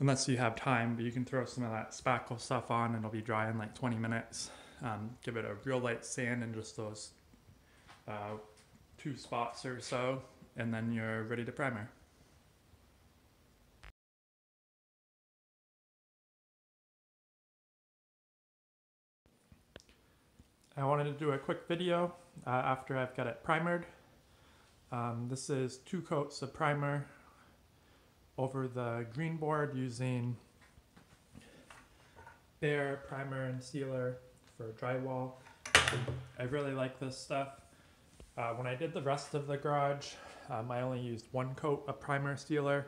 unless you have time. But you can throw some of that spackle stuff on and it'll be dry in like 20 minutes. Um, give it a real light sand in just those uh, two spots or so, and then you're ready to primer. I wanted to do a quick video uh, after I've got it primered. Um, this is two coats of primer over the green board using Behr primer and sealer for drywall. I really like this stuff. Uh, when I did the rest of the garage, um, I only used one coat of primer sealer,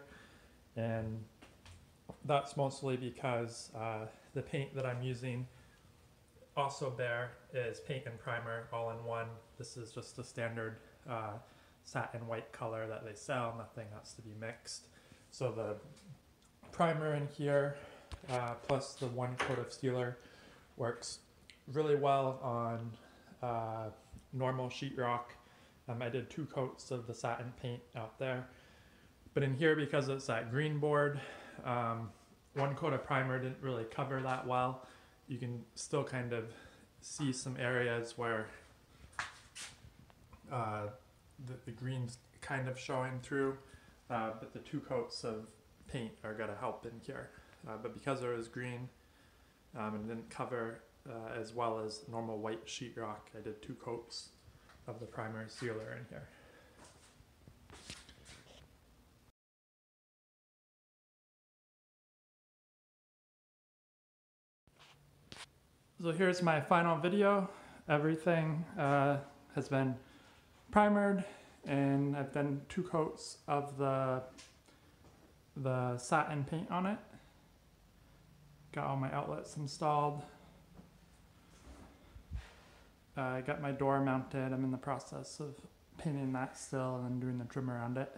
and that's mostly because uh, the paint that I'm using also there is paint and primer all in one. This is just a standard uh, satin white color that they sell. Nothing has to be mixed. So the primer in here uh, plus the one coat of sealer works really well on uh, normal sheetrock. Um, I did two coats of the satin paint out there. But in here, because it's that green board, um, one coat of primer didn't really cover that well you can still kind of see some areas where uh, the, the green's kind of showing through, uh, but the two coats of paint are going to help in here. Uh, but because there was green um, and didn't cover uh, as well as normal white sheetrock, I did two coats of the primer sealer in here. So here's my final video. Everything uh, has been primered and I've done two coats of the the satin paint on it. Got all my outlets installed. Uh, I got my door mounted. I'm in the process of painting that still and then doing the trim around it.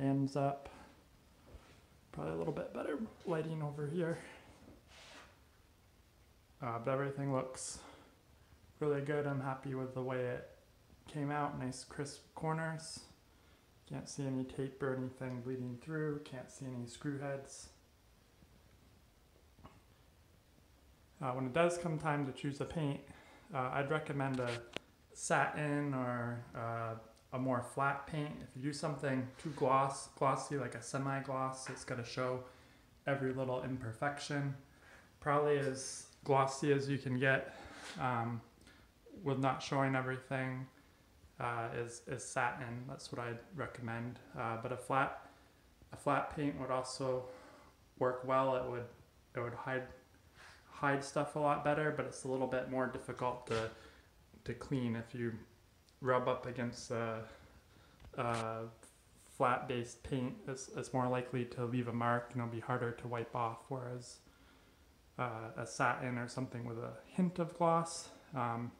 Ends up probably a little bit better lighting over here. Uh, but everything looks really good. I'm happy with the way it came out. Nice crisp corners. Can't see any tape or anything bleeding through. Can't see any screw heads. Uh, when it does come time to choose a paint, uh, I'd recommend a satin or uh, a more flat paint. If you do something too gloss, glossy, like a semi-gloss, it's going to show every little imperfection. Probably as glossy as you can get um, with not showing everything uh, is, is satin. That's what I'd recommend. Uh, but a flat a flat paint would also work well. It would it would hide hide stuff a lot better, but it's a little bit more difficult to to clean if you rub up against a, a flat based paint. It's, it's more likely to leave a mark and it'll be harder to wipe off. Whereas uh, a satin or something with a hint of gloss, um,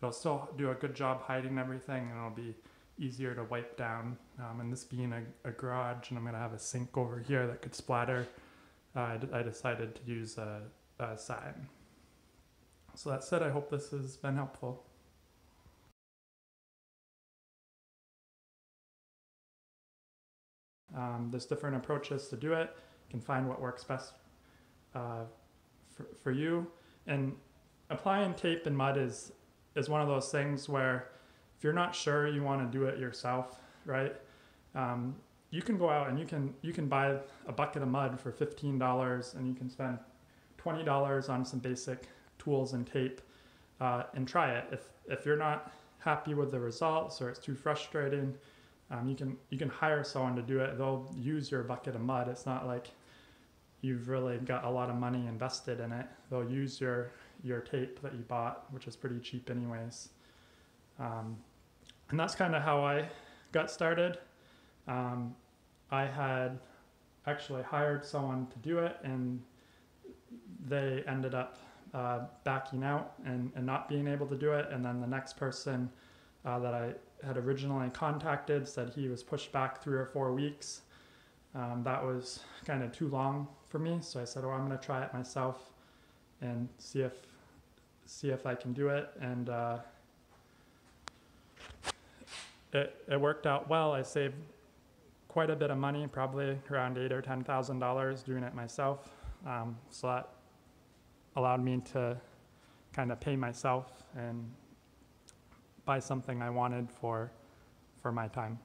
it'll still do a good job hiding everything and it'll be easier to wipe down. Um, and this being a, a, garage and I'm going to have a sink over here that could splatter, uh, I decided to use a, a satin. So that said, I hope this has been helpful. Um, there's different approaches to do it. You can find what works best uh, for, for you. And applying tape and mud is is one of those things where if you're not sure you want to do it yourself, right? Um, you can go out and you can you can buy a bucket of mud for fifteen dollars, and you can spend twenty dollars on some basic tools and tape, uh, and try it. If if you're not happy with the results or it's too frustrating, um, you can you can hire someone to do it. They'll use your bucket of mud. It's not like you've really got a lot of money invested in it. They'll use your your tape that you bought, which is pretty cheap anyways. Um, and that's kind of how I got started. Um, I had actually hired someone to do it, and they ended up uh, backing out and, and not being able to do it. And then the next person uh, that I had originally contacted said he was pushed back three or four weeks. Um, that was kind of too long for me, so I said, "Oh, I'm going to try it myself and see if see if I can do it." And uh, it it worked out well. I saved quite a bit of money, probably around eight or ten thousand dollars doing it myself. Um, so that allowed me to kind of pay myself and buy something I wanted for for my time.